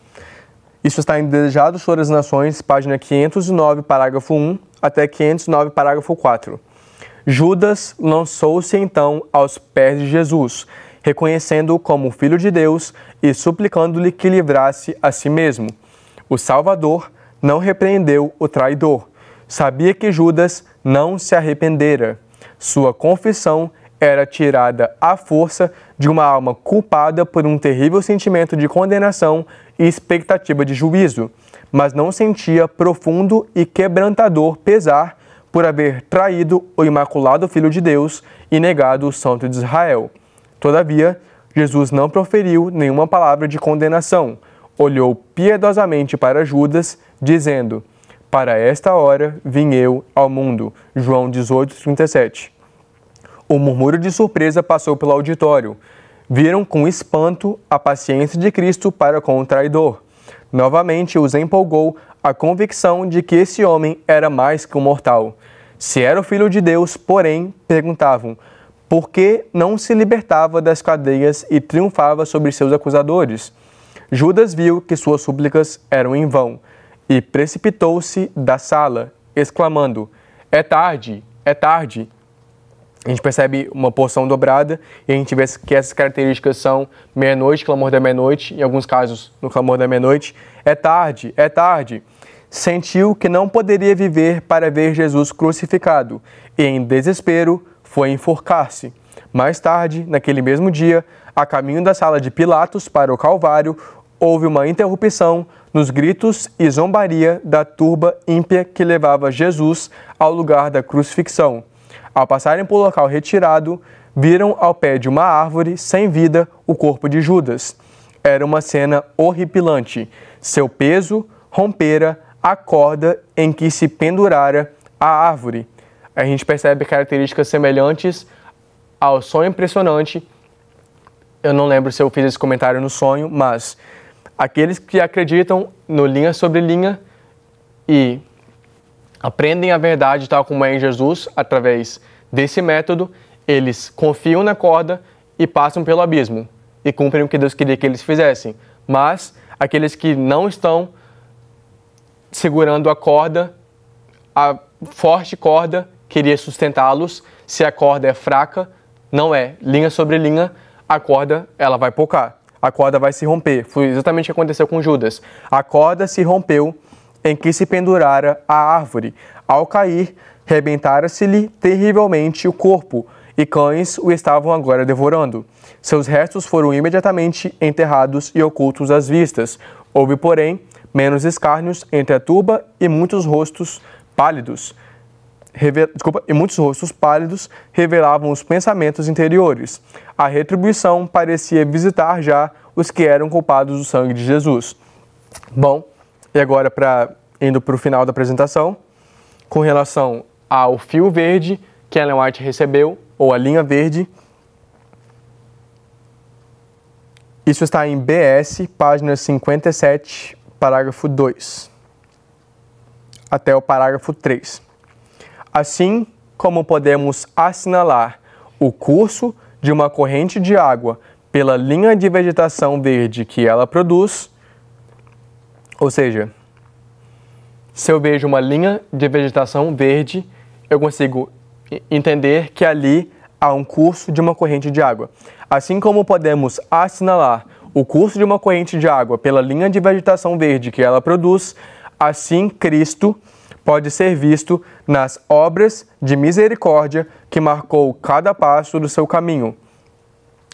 Isso está em Desejado sobre as Nações, página 509, parágrafo 1 até 509, parágrafo 4. Judas lançou-se então aos pés de Jesus, reconhecendo-o como Filho de Deus e suplicando-lhe que livrasse a si mesmo. O Salvador não repreendeu o traidor. Sabia que Judas não se arrependera. Sua confissão era tirada à força de uma alma culpada por um terrível sentimento de condenação e expectativa de juízo, mas não sentia profundo e quebrantador pesar por haver traído o Imaculado Filho de Deus e negado o Santo de Israel. Todavia, Jesus não proferiu nenhuma palavra de condenação, olhou piedosamente para Judas, dizendo: Para esta hora vim eu ao mundo. João 18, 37. O murmúrio de surpresa passou pelo auditório. Viram com espanto a paciência de Cristo para com o traidor. Novamente os empolgou a convicção de que esse homem era mais que um mortal. Se era o filho de Deus, porém, perguntavam, por que não se libertava das cadeias e triunfava sobre seus acusadores? Judas viu que suas súplicas eram em vão e precipitou-se da sala, exclamando: É tarde, é tarde. A gente percebe uma porção dobrada e a gente vê que essas características são meia-noite, clamor da meia-noite, em alguns casos no clamor da meia-noite. É tarde, é tarde sentiu que não poderia viver para ver Jesus crucificado e, em desespero, foi enforcar-se. Mais tarde, naquele mesmo dia, a caminho da sala de Pilatos para o Calvário, houve uma interrupção nos gritos e zombaria da turba ímpia que levava Jesus ao lugar da crucifixão. Ao passarem por local retirado, viram ao pé de uma árvore sem vida o corpo de Judas. Era uma cena horripilante. Seu peso rompera a corda em que se pendurara a árvore. A gente percebe características semelhantes ao sonho impressionante. Eu não lembro se eu fiz esse comentário no sonho, mas aqueles que acreditam no linha sobre linha e aprendem a verdade tal como é em Jesus através desse método, eles confiam na corda e passam pelo abismo e cumprem o que Deus queria que eles fizessem. Mas aqueles que não estão segurando a corda, a forte corda queria sustentá-los. Se a corda é fraca, não é linha sobre linha, a corda ela vai pocar. A corda vai se romper. Foi exatamente o que aconteceu com Judas. A corda se rompeu em que se pendurara a árvore. Ao cair, rebentara-se-lhe terrivelmente o corpo, e cães o estavam agora devorando. Seus restos foram imediatamente enterrados e ocultos às vistas. Houve, porém, menos escárnios entre a turba e muitos rostos pálidos. Desculpa, e muitos rostos pálidos revelavam os pensamentos interiores. A retribuição parecia visitar já os que eram culpados do sangue de Jesus. Bom, e agora para indo para o final da apresentação, com relação ao fio verde que Ellen White recebeu, ou a linha verde, isso está em BS, página 57, parágrafo 2 até o parágrafo 3. Assim como podemos assinalar o curso de uma corrente de água pela linha de vegetação verde que ela produz, ou seja, se eu vejo uma linha de vegetação verde, eu consigo entender que ali há um curso de uma corrente de água. Assim como podemos assinalar o curso de uma corrente de água pela linha de vegetação verde que ela produz, assim Cristo pode ser visto nas obras de misericórdia que marcou cada passo do seu caminho.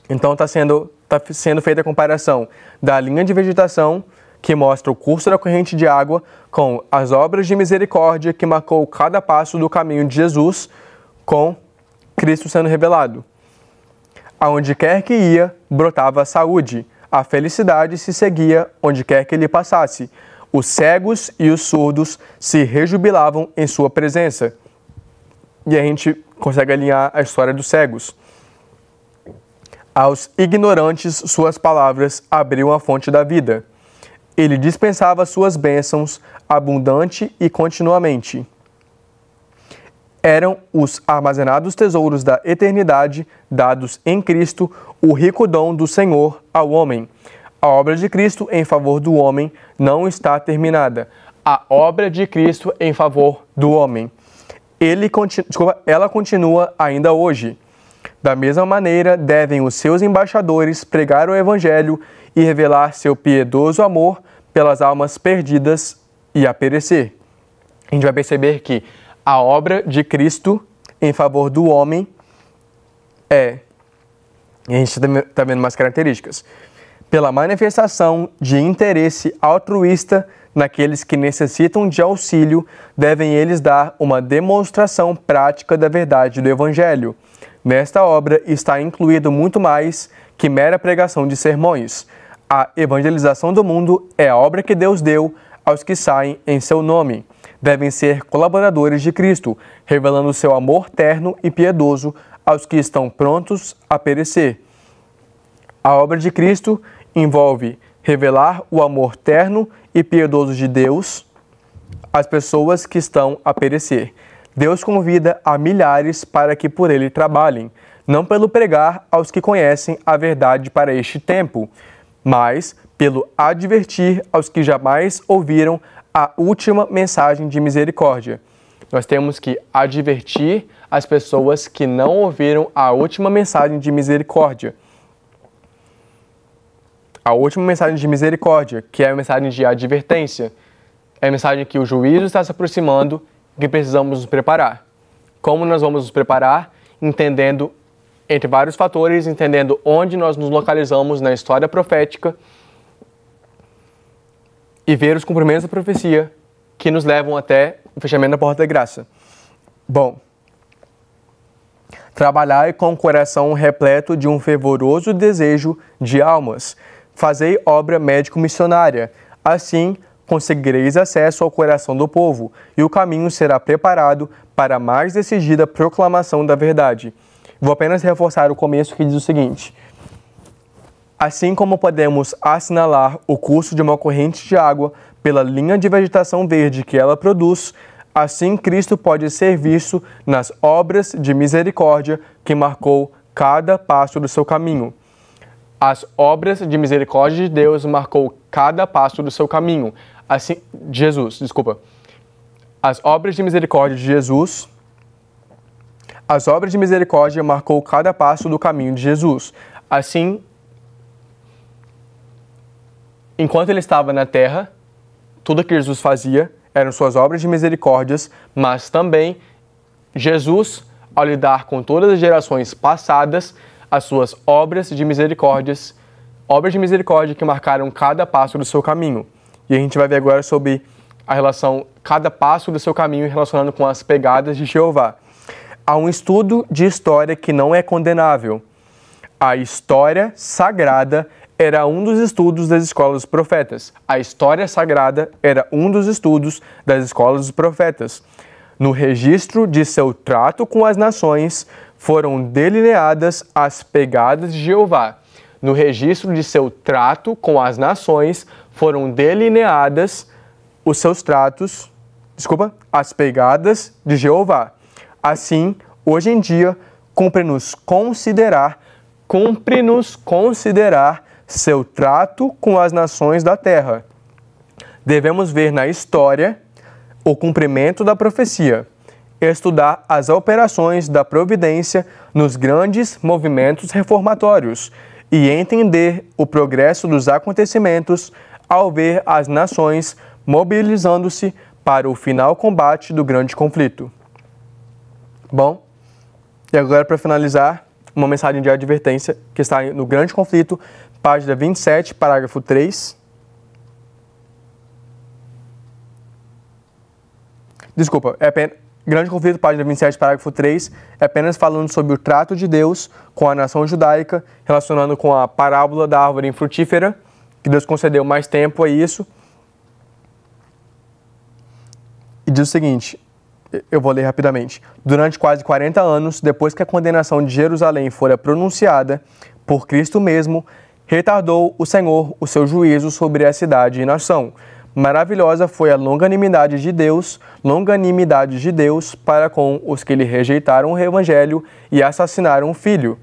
Então está sendo, tá sendo feita a comparação da linha de vegetação que mostra o curso da corrente de água com as obras de misericórdia que marcou cada passo do caminho de Jesus com Cristo sendo revelado. Aonde quer que ia, brotava a saúde, a felicidade se seguia onde quer que ele passasse. Os cegos e os surdos se rejubilavam em sua presença. E a gente consegue alinhar a história dos cegos. Aos ignorantes, suas palavras abriam a fonte da vida. Ele dispensava suas bênçãos abundante e continuamente. Eram os armazenados tesouros da eternidade dados em Cristo, o rico dom do Senhor ao homem. A obra de Cristo em favor do homem não está terminada. A obra de Cristo em favor do homem. Ele, desculpa, ela continua ainda hoje. Da mesma maneira, devem os seus embaixadores pregar o Evangelho e revelar seu piedoso amor pelas almas perdidas e a perecer. A gente vai perceber que a obra de Cristo em favor do homem é. E a gente está vendo umas características. Pela manifestação de interesse altruísta naqueles que necessitam de auxílio, devem eles dar uma demonstração prática da verdade do Evangelho. Nesta obra está incluído muito mais que mera pregação de sermões. A evangelização do mundo é a obra que Deus deu aos que saem em seu nome. Devem ser colaboradores de Cristo, revelando seu amor terno e piedoso aos que estão prontos a perecer. A obra de Cristo envolve revelar o amor terno e piedoso de Deus às pessoas que estão a perecer. Deus convida a milhares para que por ele trabalhem, não pelo pregar aos que conhecem a verdade para este tempo, mas pelo advertir aos que jamais ouviram a última mensagem de misericórdia. Nós temos que advertir as pessoas que não ouviram a última mensagem de misericórdia. A última mensagem de misericórdia, que é a mensagem de advertência, é a mensagem que o juízo está se aproximando que precisamos nos preparar. Como nós vamos nos preparar? Entendendo, entre vários fatores, entendendo onde nós nos localizamos na história profética e ver os cumprimentos da profecia que nos levam até o fechamento da porta da graça. Bom, trabalhai com o coração repleto de um fervoroso desejo de almas. Fazei obra médico-missionária. Assim, conseguireis acesso ao coração do povo, e o caminho será preparado para a mais decidida proclamação da verdade. Vou apenas reforçar o começo que diz o seguinte: Assim como podemos assinalar o curso de uma corrente de água pela linha de vegetação verde que ela produz, assim Cristo pode ser visto nas obras de misericórdia que marcou cada passo do seu caminho. As obras de misericórdia de Deus marcou cada passo do seu caminho. Assim, Jesus, desculpa. As obras de misericórdia de Jesus as obras de misericórdia marcou cada passo do caminho de Jesus. Assim, enquanto ele estava na terra, tudo que Jesus fazia eram suas obras de misericórdias, mas também Jesus, ao lidar com todas as gerações passadas, as suas obras de misericórdias, obras de misericórdia que marcaram cada passo do seu caminho. E a gente vai ver agora sobre a relação, cada passo do seu caminho relacionando com as pegadas de Jeová. Há um estudo de história que não é condenável. A história sagrada era um dos estudos das escolas dos profetas. A história sagrada era um dos estudos das escolas dos profetas. No registro de seu trato com as nações, foram delineadas as pegadas de Jeová. No registro de seu trato com as nações, foram delineadas os seus tratos, desculpa, as pegadas de Jeová. Assim, hoje em dia, cumpre-nos considerar, cumpre-nos considerar seu trato com as nações da terra. Devemos ver na história o cumprimento da profecia, estudar as operações da providência nos grandes movimentos reformatórios e entender o progresso dos acontecimentos ao ver as nações mobilizando-se para o final combate do grande conflito. Bom, e agora para finalizar, uma mensagem de advertência que está no grande conflito página 27, parágrafo 3. Desculpa, é apenas, Grande Conflito, página 27, parágrafo 3, é apenas falando sobre o trato de Deus com a nação judaica, relacionando com a parábola da árvore infrutífera, que Deus concedeu mais tempo a isso. e diz o seguinte: eu vou ler rapidamente. Durante quase 40 anos, depois que a condenação de Jerusalém fora pronunciada por Cristo mesmo, retardou o Senhor o seu juízo sobre a cidade e nação. Maravilhosa foi a longanimidade de Deus, longanimidade de Deus para com os que lhe rejeitaram o evangelho e assassinaram o filho.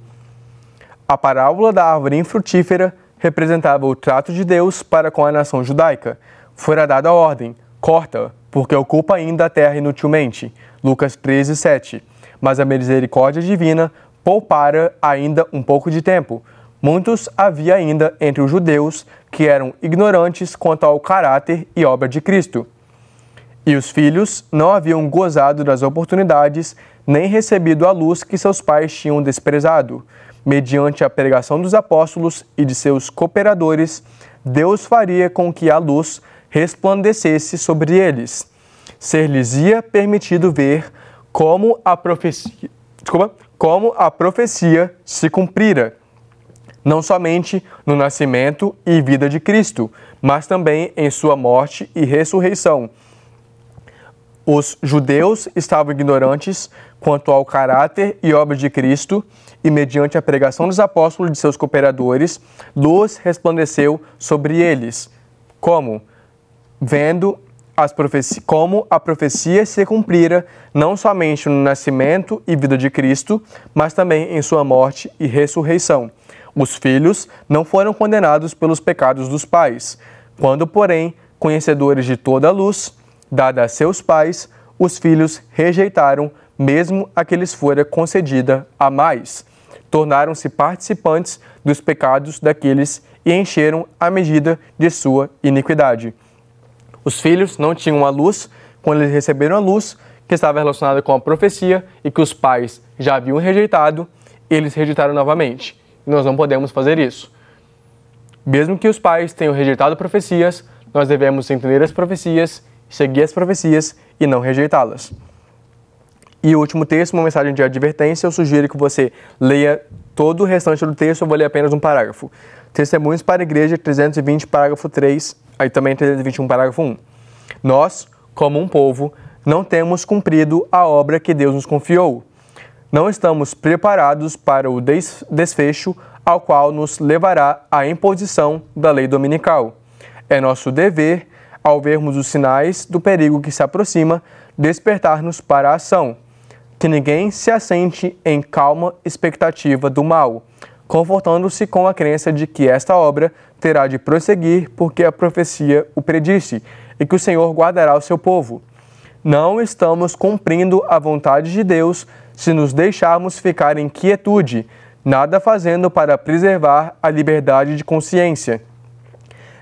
A parábola da árvore infrutífera representava o trato de Deus para com a nação judaica. Fora dada a ordem: corta, porque ocupa ainda a terra inutilmente. Lucas 13, 7. Mas a misericórdia divina poupara ainda um pouco de tempo. Muitos havia ainda entre os judeus que eram ignorantes quanto ao caráter e obra de Cristo. E os filhos não haviam gozado das oportunidades nem recebido a luz que seus pais tinham desprezado. Mediante a pregação dos apóstolos e de seus cooperadores, Deus faria com que a luz resplandecesse sobre eles. Ser-lhes-ia permitido ver como a profecia, desculpa, como a profecia se cumprira, não somente no nascimento e vida de Cristo, mas também em sua morte e ressurreição. Os judeus estavam ignorantes quanto ao caráter e obra de Cristo, e mediante a pregação dos apóstolos e de seus cooperadores, luz resplandeceu sobre eles. Como? vendo as como a profecia se cumprira não somente no nascimento e vida de Cristo, mas também em sua morte e ressurreição. Os filhos não foram condenados pelos pecados dos pais. Quando, porém, conhecedores de toda a luz, dada a seus pais, os filhos rejeitaram, mesmo a que lhes fora concedida a mais. Tornaram-se participantes dos pecados daqueles e encheram a medida de sua iniquidade. Os filhos não tinham a luz quando eles receberam a luz que estava relacionada com a profecia e que os pais já haviam rejeitado, eles rejeitaram novamente. E nós não podemos fazer isso. Mesmo que os pais tenham rejeitado profecias, nós devemos entender as profecias, seguir as profecias e não rejeitá-las. E o último texto, uma mensagem de advertência, eu sugiro que você leia todo o restante do texto, eu vou ler apenas um parágrafo. Testemunhos para a Igreja, 320, parágrafo 3, aí também 321, parágrafo 1. Nós, como um povo, não temos cumprido a obra que Deus nos confiou. Não estamos preparados para o desfecho ao qual nos levará a imposição da lei dominical. É nosso dever, ao vermos os sinais do perigo que se aproxima, despertar-nos para a ação. Que ninguém se assente em calma expectativa do mal, confortando-se com a crença de que esta obra terá de prosseguir porque a profecia o predisse e que o Senhor guardará o seu povo. Não estamos cumprindo a vontade de Deus se nos deixarmos ficar em quietude, nada fazendo para preservar a liberdade de consciência.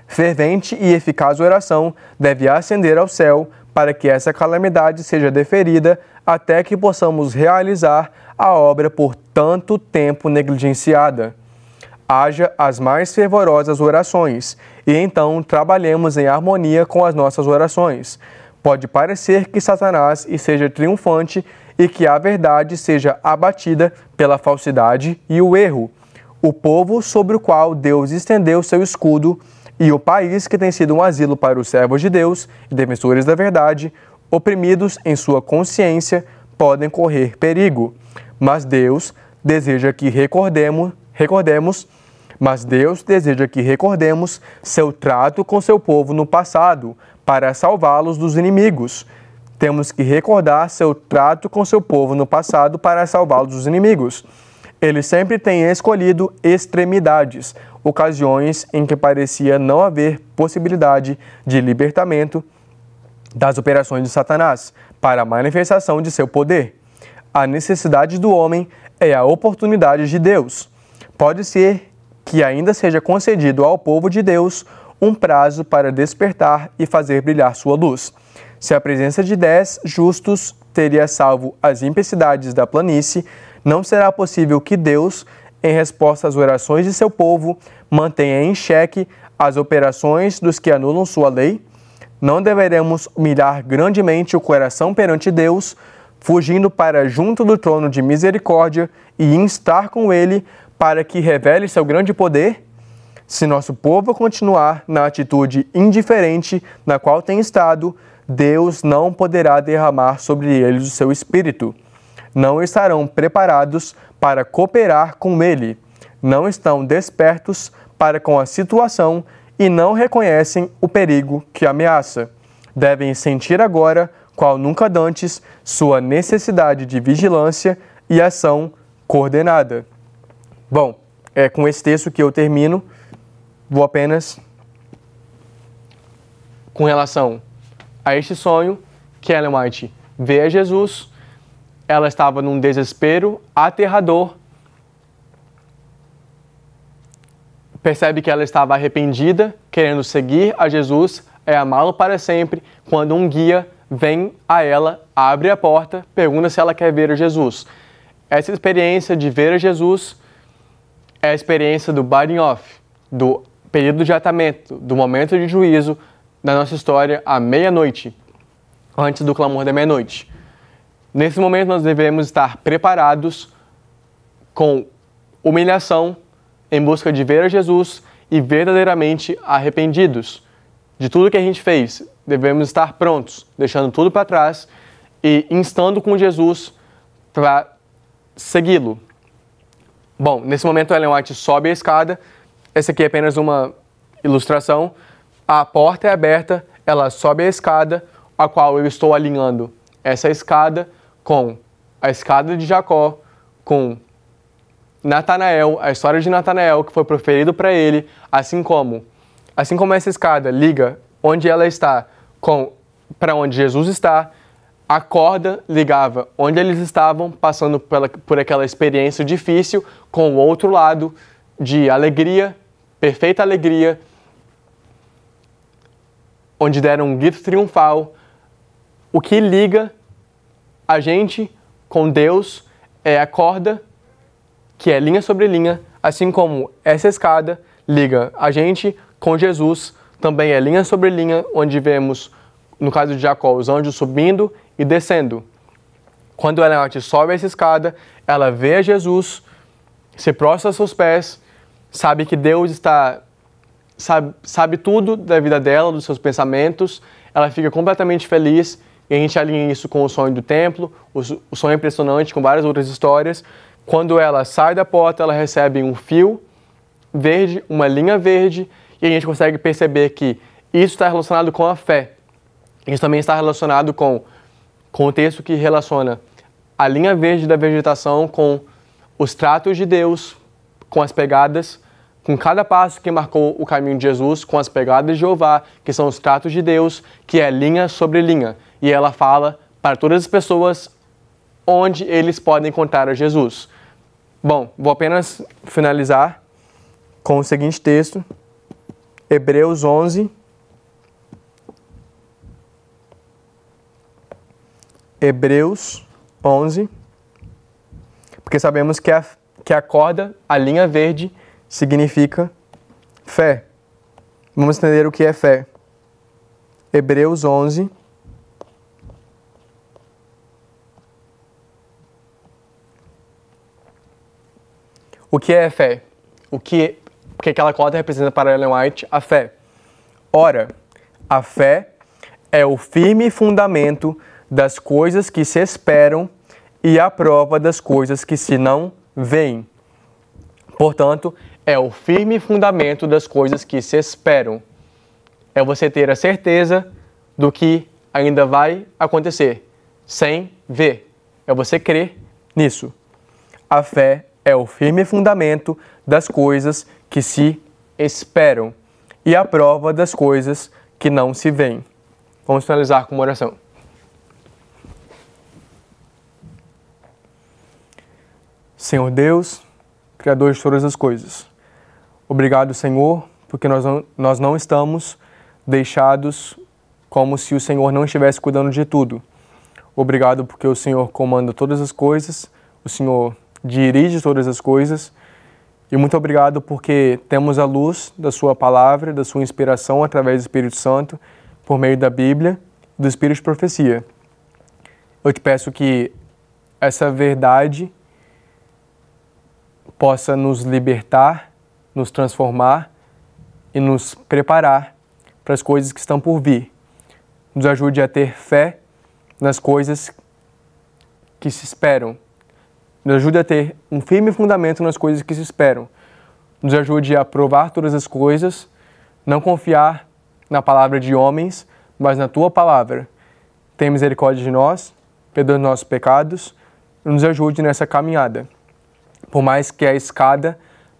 Fervente e eficaz oração deve ascender ao céu para que essa calamidade seja deferida até que possamos realizar a obra por tanto tempo negligenciada. Haja as mais fervorosas orações, e então trabalhemos em harmonia com as nossas orações. Pode parecer que Satanás seja triunfante e que a verdade seja abatida pela falsidade e o erro. O povo sobre o qual Deus estendeu seu escudo e o país que tem sido um asilo para os servos de Deus e defensores da verdade, oprimidos em sua consciência, podem correr perigo. Mas Deus deseja que recordemos, recordemos, mas Deus deseja que recordemos seu trato com seu povo no passado, para salvá-los dos inimigos. Temos que recordar seu trato com seu povo no passado para salvá-los dos inimigos. Ele sempre tem escolhido extremidades, ocasiões em que parecia não haver possibilidade de libertamento das operações de Satanás para a manifestação de seu poder. A necessidade do homem é a oportunidade de Deus. Pode ser que ainda seja concedido ao povo de Deus um prazo para despertar e fazer brilhar sua luz. Se a presença de dez justos teria salvo as impensidades da planície, não será possível que Deus, em resposta às orações de seu povo, mantenha em xeque as operações dos que anulam sua lei? Não deveremos humilhar grandemente o coração perante Deus, fugindo para junto do trono de misericórdia e instar com ele para que revele seu grande poder? Se nosso povo continuar na atitude indiferente na qual tem estado, Deus não poderá derramar sobre eles o seu espírito. Não estarão preparados para cooperar com ele. Não estão despertos para com a situação e não reconhecem o perigo que ameaça. Devem sentir agora, qual nunca dantes, sua necessidade de vigilância e ação coordenada. Bom, é com esse texto que eu termino. Vou apenas com relação a este sonho que Ellen White vê a Jesus, ela estava num desespero aterrador percebe que ela estava arrependida, querendo seguir a Jesus, é amá-lo para sempre, quando um guia vem a ela, abre a porta, pergunta se ela quer ver a Jesus. Essa experiência de ver a Jesus é a experiência do biting off, do período de atamento, do momento de juízo da nossa história à meia-noite, antes do clamor da meia-noite. Nesse momento nós devemos estar preparados com humilhação, em busca de ver a Jesus e verdadeiramente arrependidos de tudo que a gente fez. Devemos estar prontos, deixando tudo para trás e instando com Jesus para segui-lo. Bom, nesse momento Ellen White sobe a escada. Essa aqui é apenas uma ilustração. A porta é aberta, ela sobe a escada, a qual eu estou alinhando essa escada com a escada de Jacó, com Natanael, a história de Natanael que foi proferido para ele, assim como assim como essa escada liga onde ela está com para onde Jesus está, a corda ligava onde eles estavam, passando pela, por aquela experiência difícil, com o outro lado de alegria, perfeita alegria, onde deram um grito triunfal. O que liga a gente com Deus é a corda que é linha sobre linha, assim como essa escada liga a gente com Jesus, também é linha sobre linha, onde vemos, no caso de Jacó, os anjos subindo e descendo. Quando ela sobe essa escada, ela vê Jesus, se prostra aos seus pés, sabe que Deus está sabe, sabe tudo da vida dela, dos seus pensamentos, ela fica completamente feliz e a gente alinha isso com o sonho do templo, o sonho impressionante com várias outras histórias, quando ela sai da porta, ela recebe um fio verde, uma linha verde, e a gente consegue perceber que isso está relacionado com a fé. Isso também está relacionado com, com o texto que relaciona a linha verde da vegetação com os tratos de Deus, com as pegadas, com cada passo que marcou o caminho de Jesus, com as pegadas de Jeová, que são os tratos de Deus, que é linha sobre linha. E ela fala para todas as pessoas onde eles podem encontrar a Jesus. Bom, vou apenas finalizar com o seguinte texto, Hebreus 11. Hebreus 11, porque sabemos que a, que a corda, a linha verde, significa fé. Vamos entender o que é fé. Hebreus 11, O que é fé? O que, o que aquela corda representa para Ellen White? A fé. Ora, a fé é o firme fundamento das coisas que se esperam e a prova das coisas que se não veem. Portanto, é o firme fundamento das coisas que se esperam. É você ter a certeza do que ainda vai acontecer, sem ver. É você crer nisso. A fé é o firme fundamento das coisas que se esperam e a prova das coisas que não se veem. Vamos finalizar com uma oração. Senhor Deus, Criador de todas as coisas, obrigado, Senhor, porque nós não, nós não estamos deixados como se o Senhor não estivesse cuidando de tudo. Obrigado porque o Senhor comanda todas as coisas, o Senhor dirige todas as coisas. E muito obrigado porque temos a luz da Sua palavra, da Sua inspiração através do Espírito Santo, por meio da Bíblia do Espírito de profecia. Eu te peço que essa verdade possa nos libertar, nos transformar e nos preparar para as coisas que estão por vir. nos ajude a ter fé nas coisas que se esperam. Nos ajude a ter um firme fundamento nas coisas que se esperam. Nos ajude a provar todas as coisas, não confiar na palavra de homens, mas na tua palavra. Tem misericórdia de nós, perdoa nossos pecados, nos ajude nessa caminhada. Por mais que a escada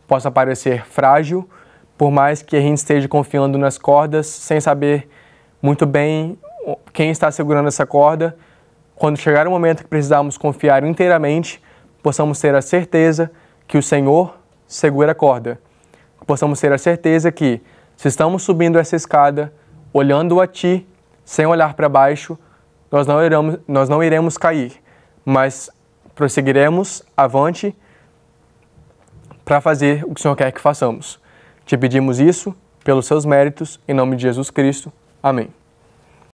possa parecer frágil, por mais que a gente esteja confiando nas cordas sem saber muito bem quem está segurando essa corda, quando chegar o momento que precisarmos confiar inteiramente, possamos ter a certeza que o Senhor segura a corda. Possamos ter a certeza que, se estamos subindo essa escada, olhando a Ti, sem olhar para baixo, nós não, iremos, nós não iremos cair, mas prosseguiremos avante para fazer o que o Senhor quer que façamos. Te pedimos isso pelos seus méritos, em nome de Jesus Cristo. Amém.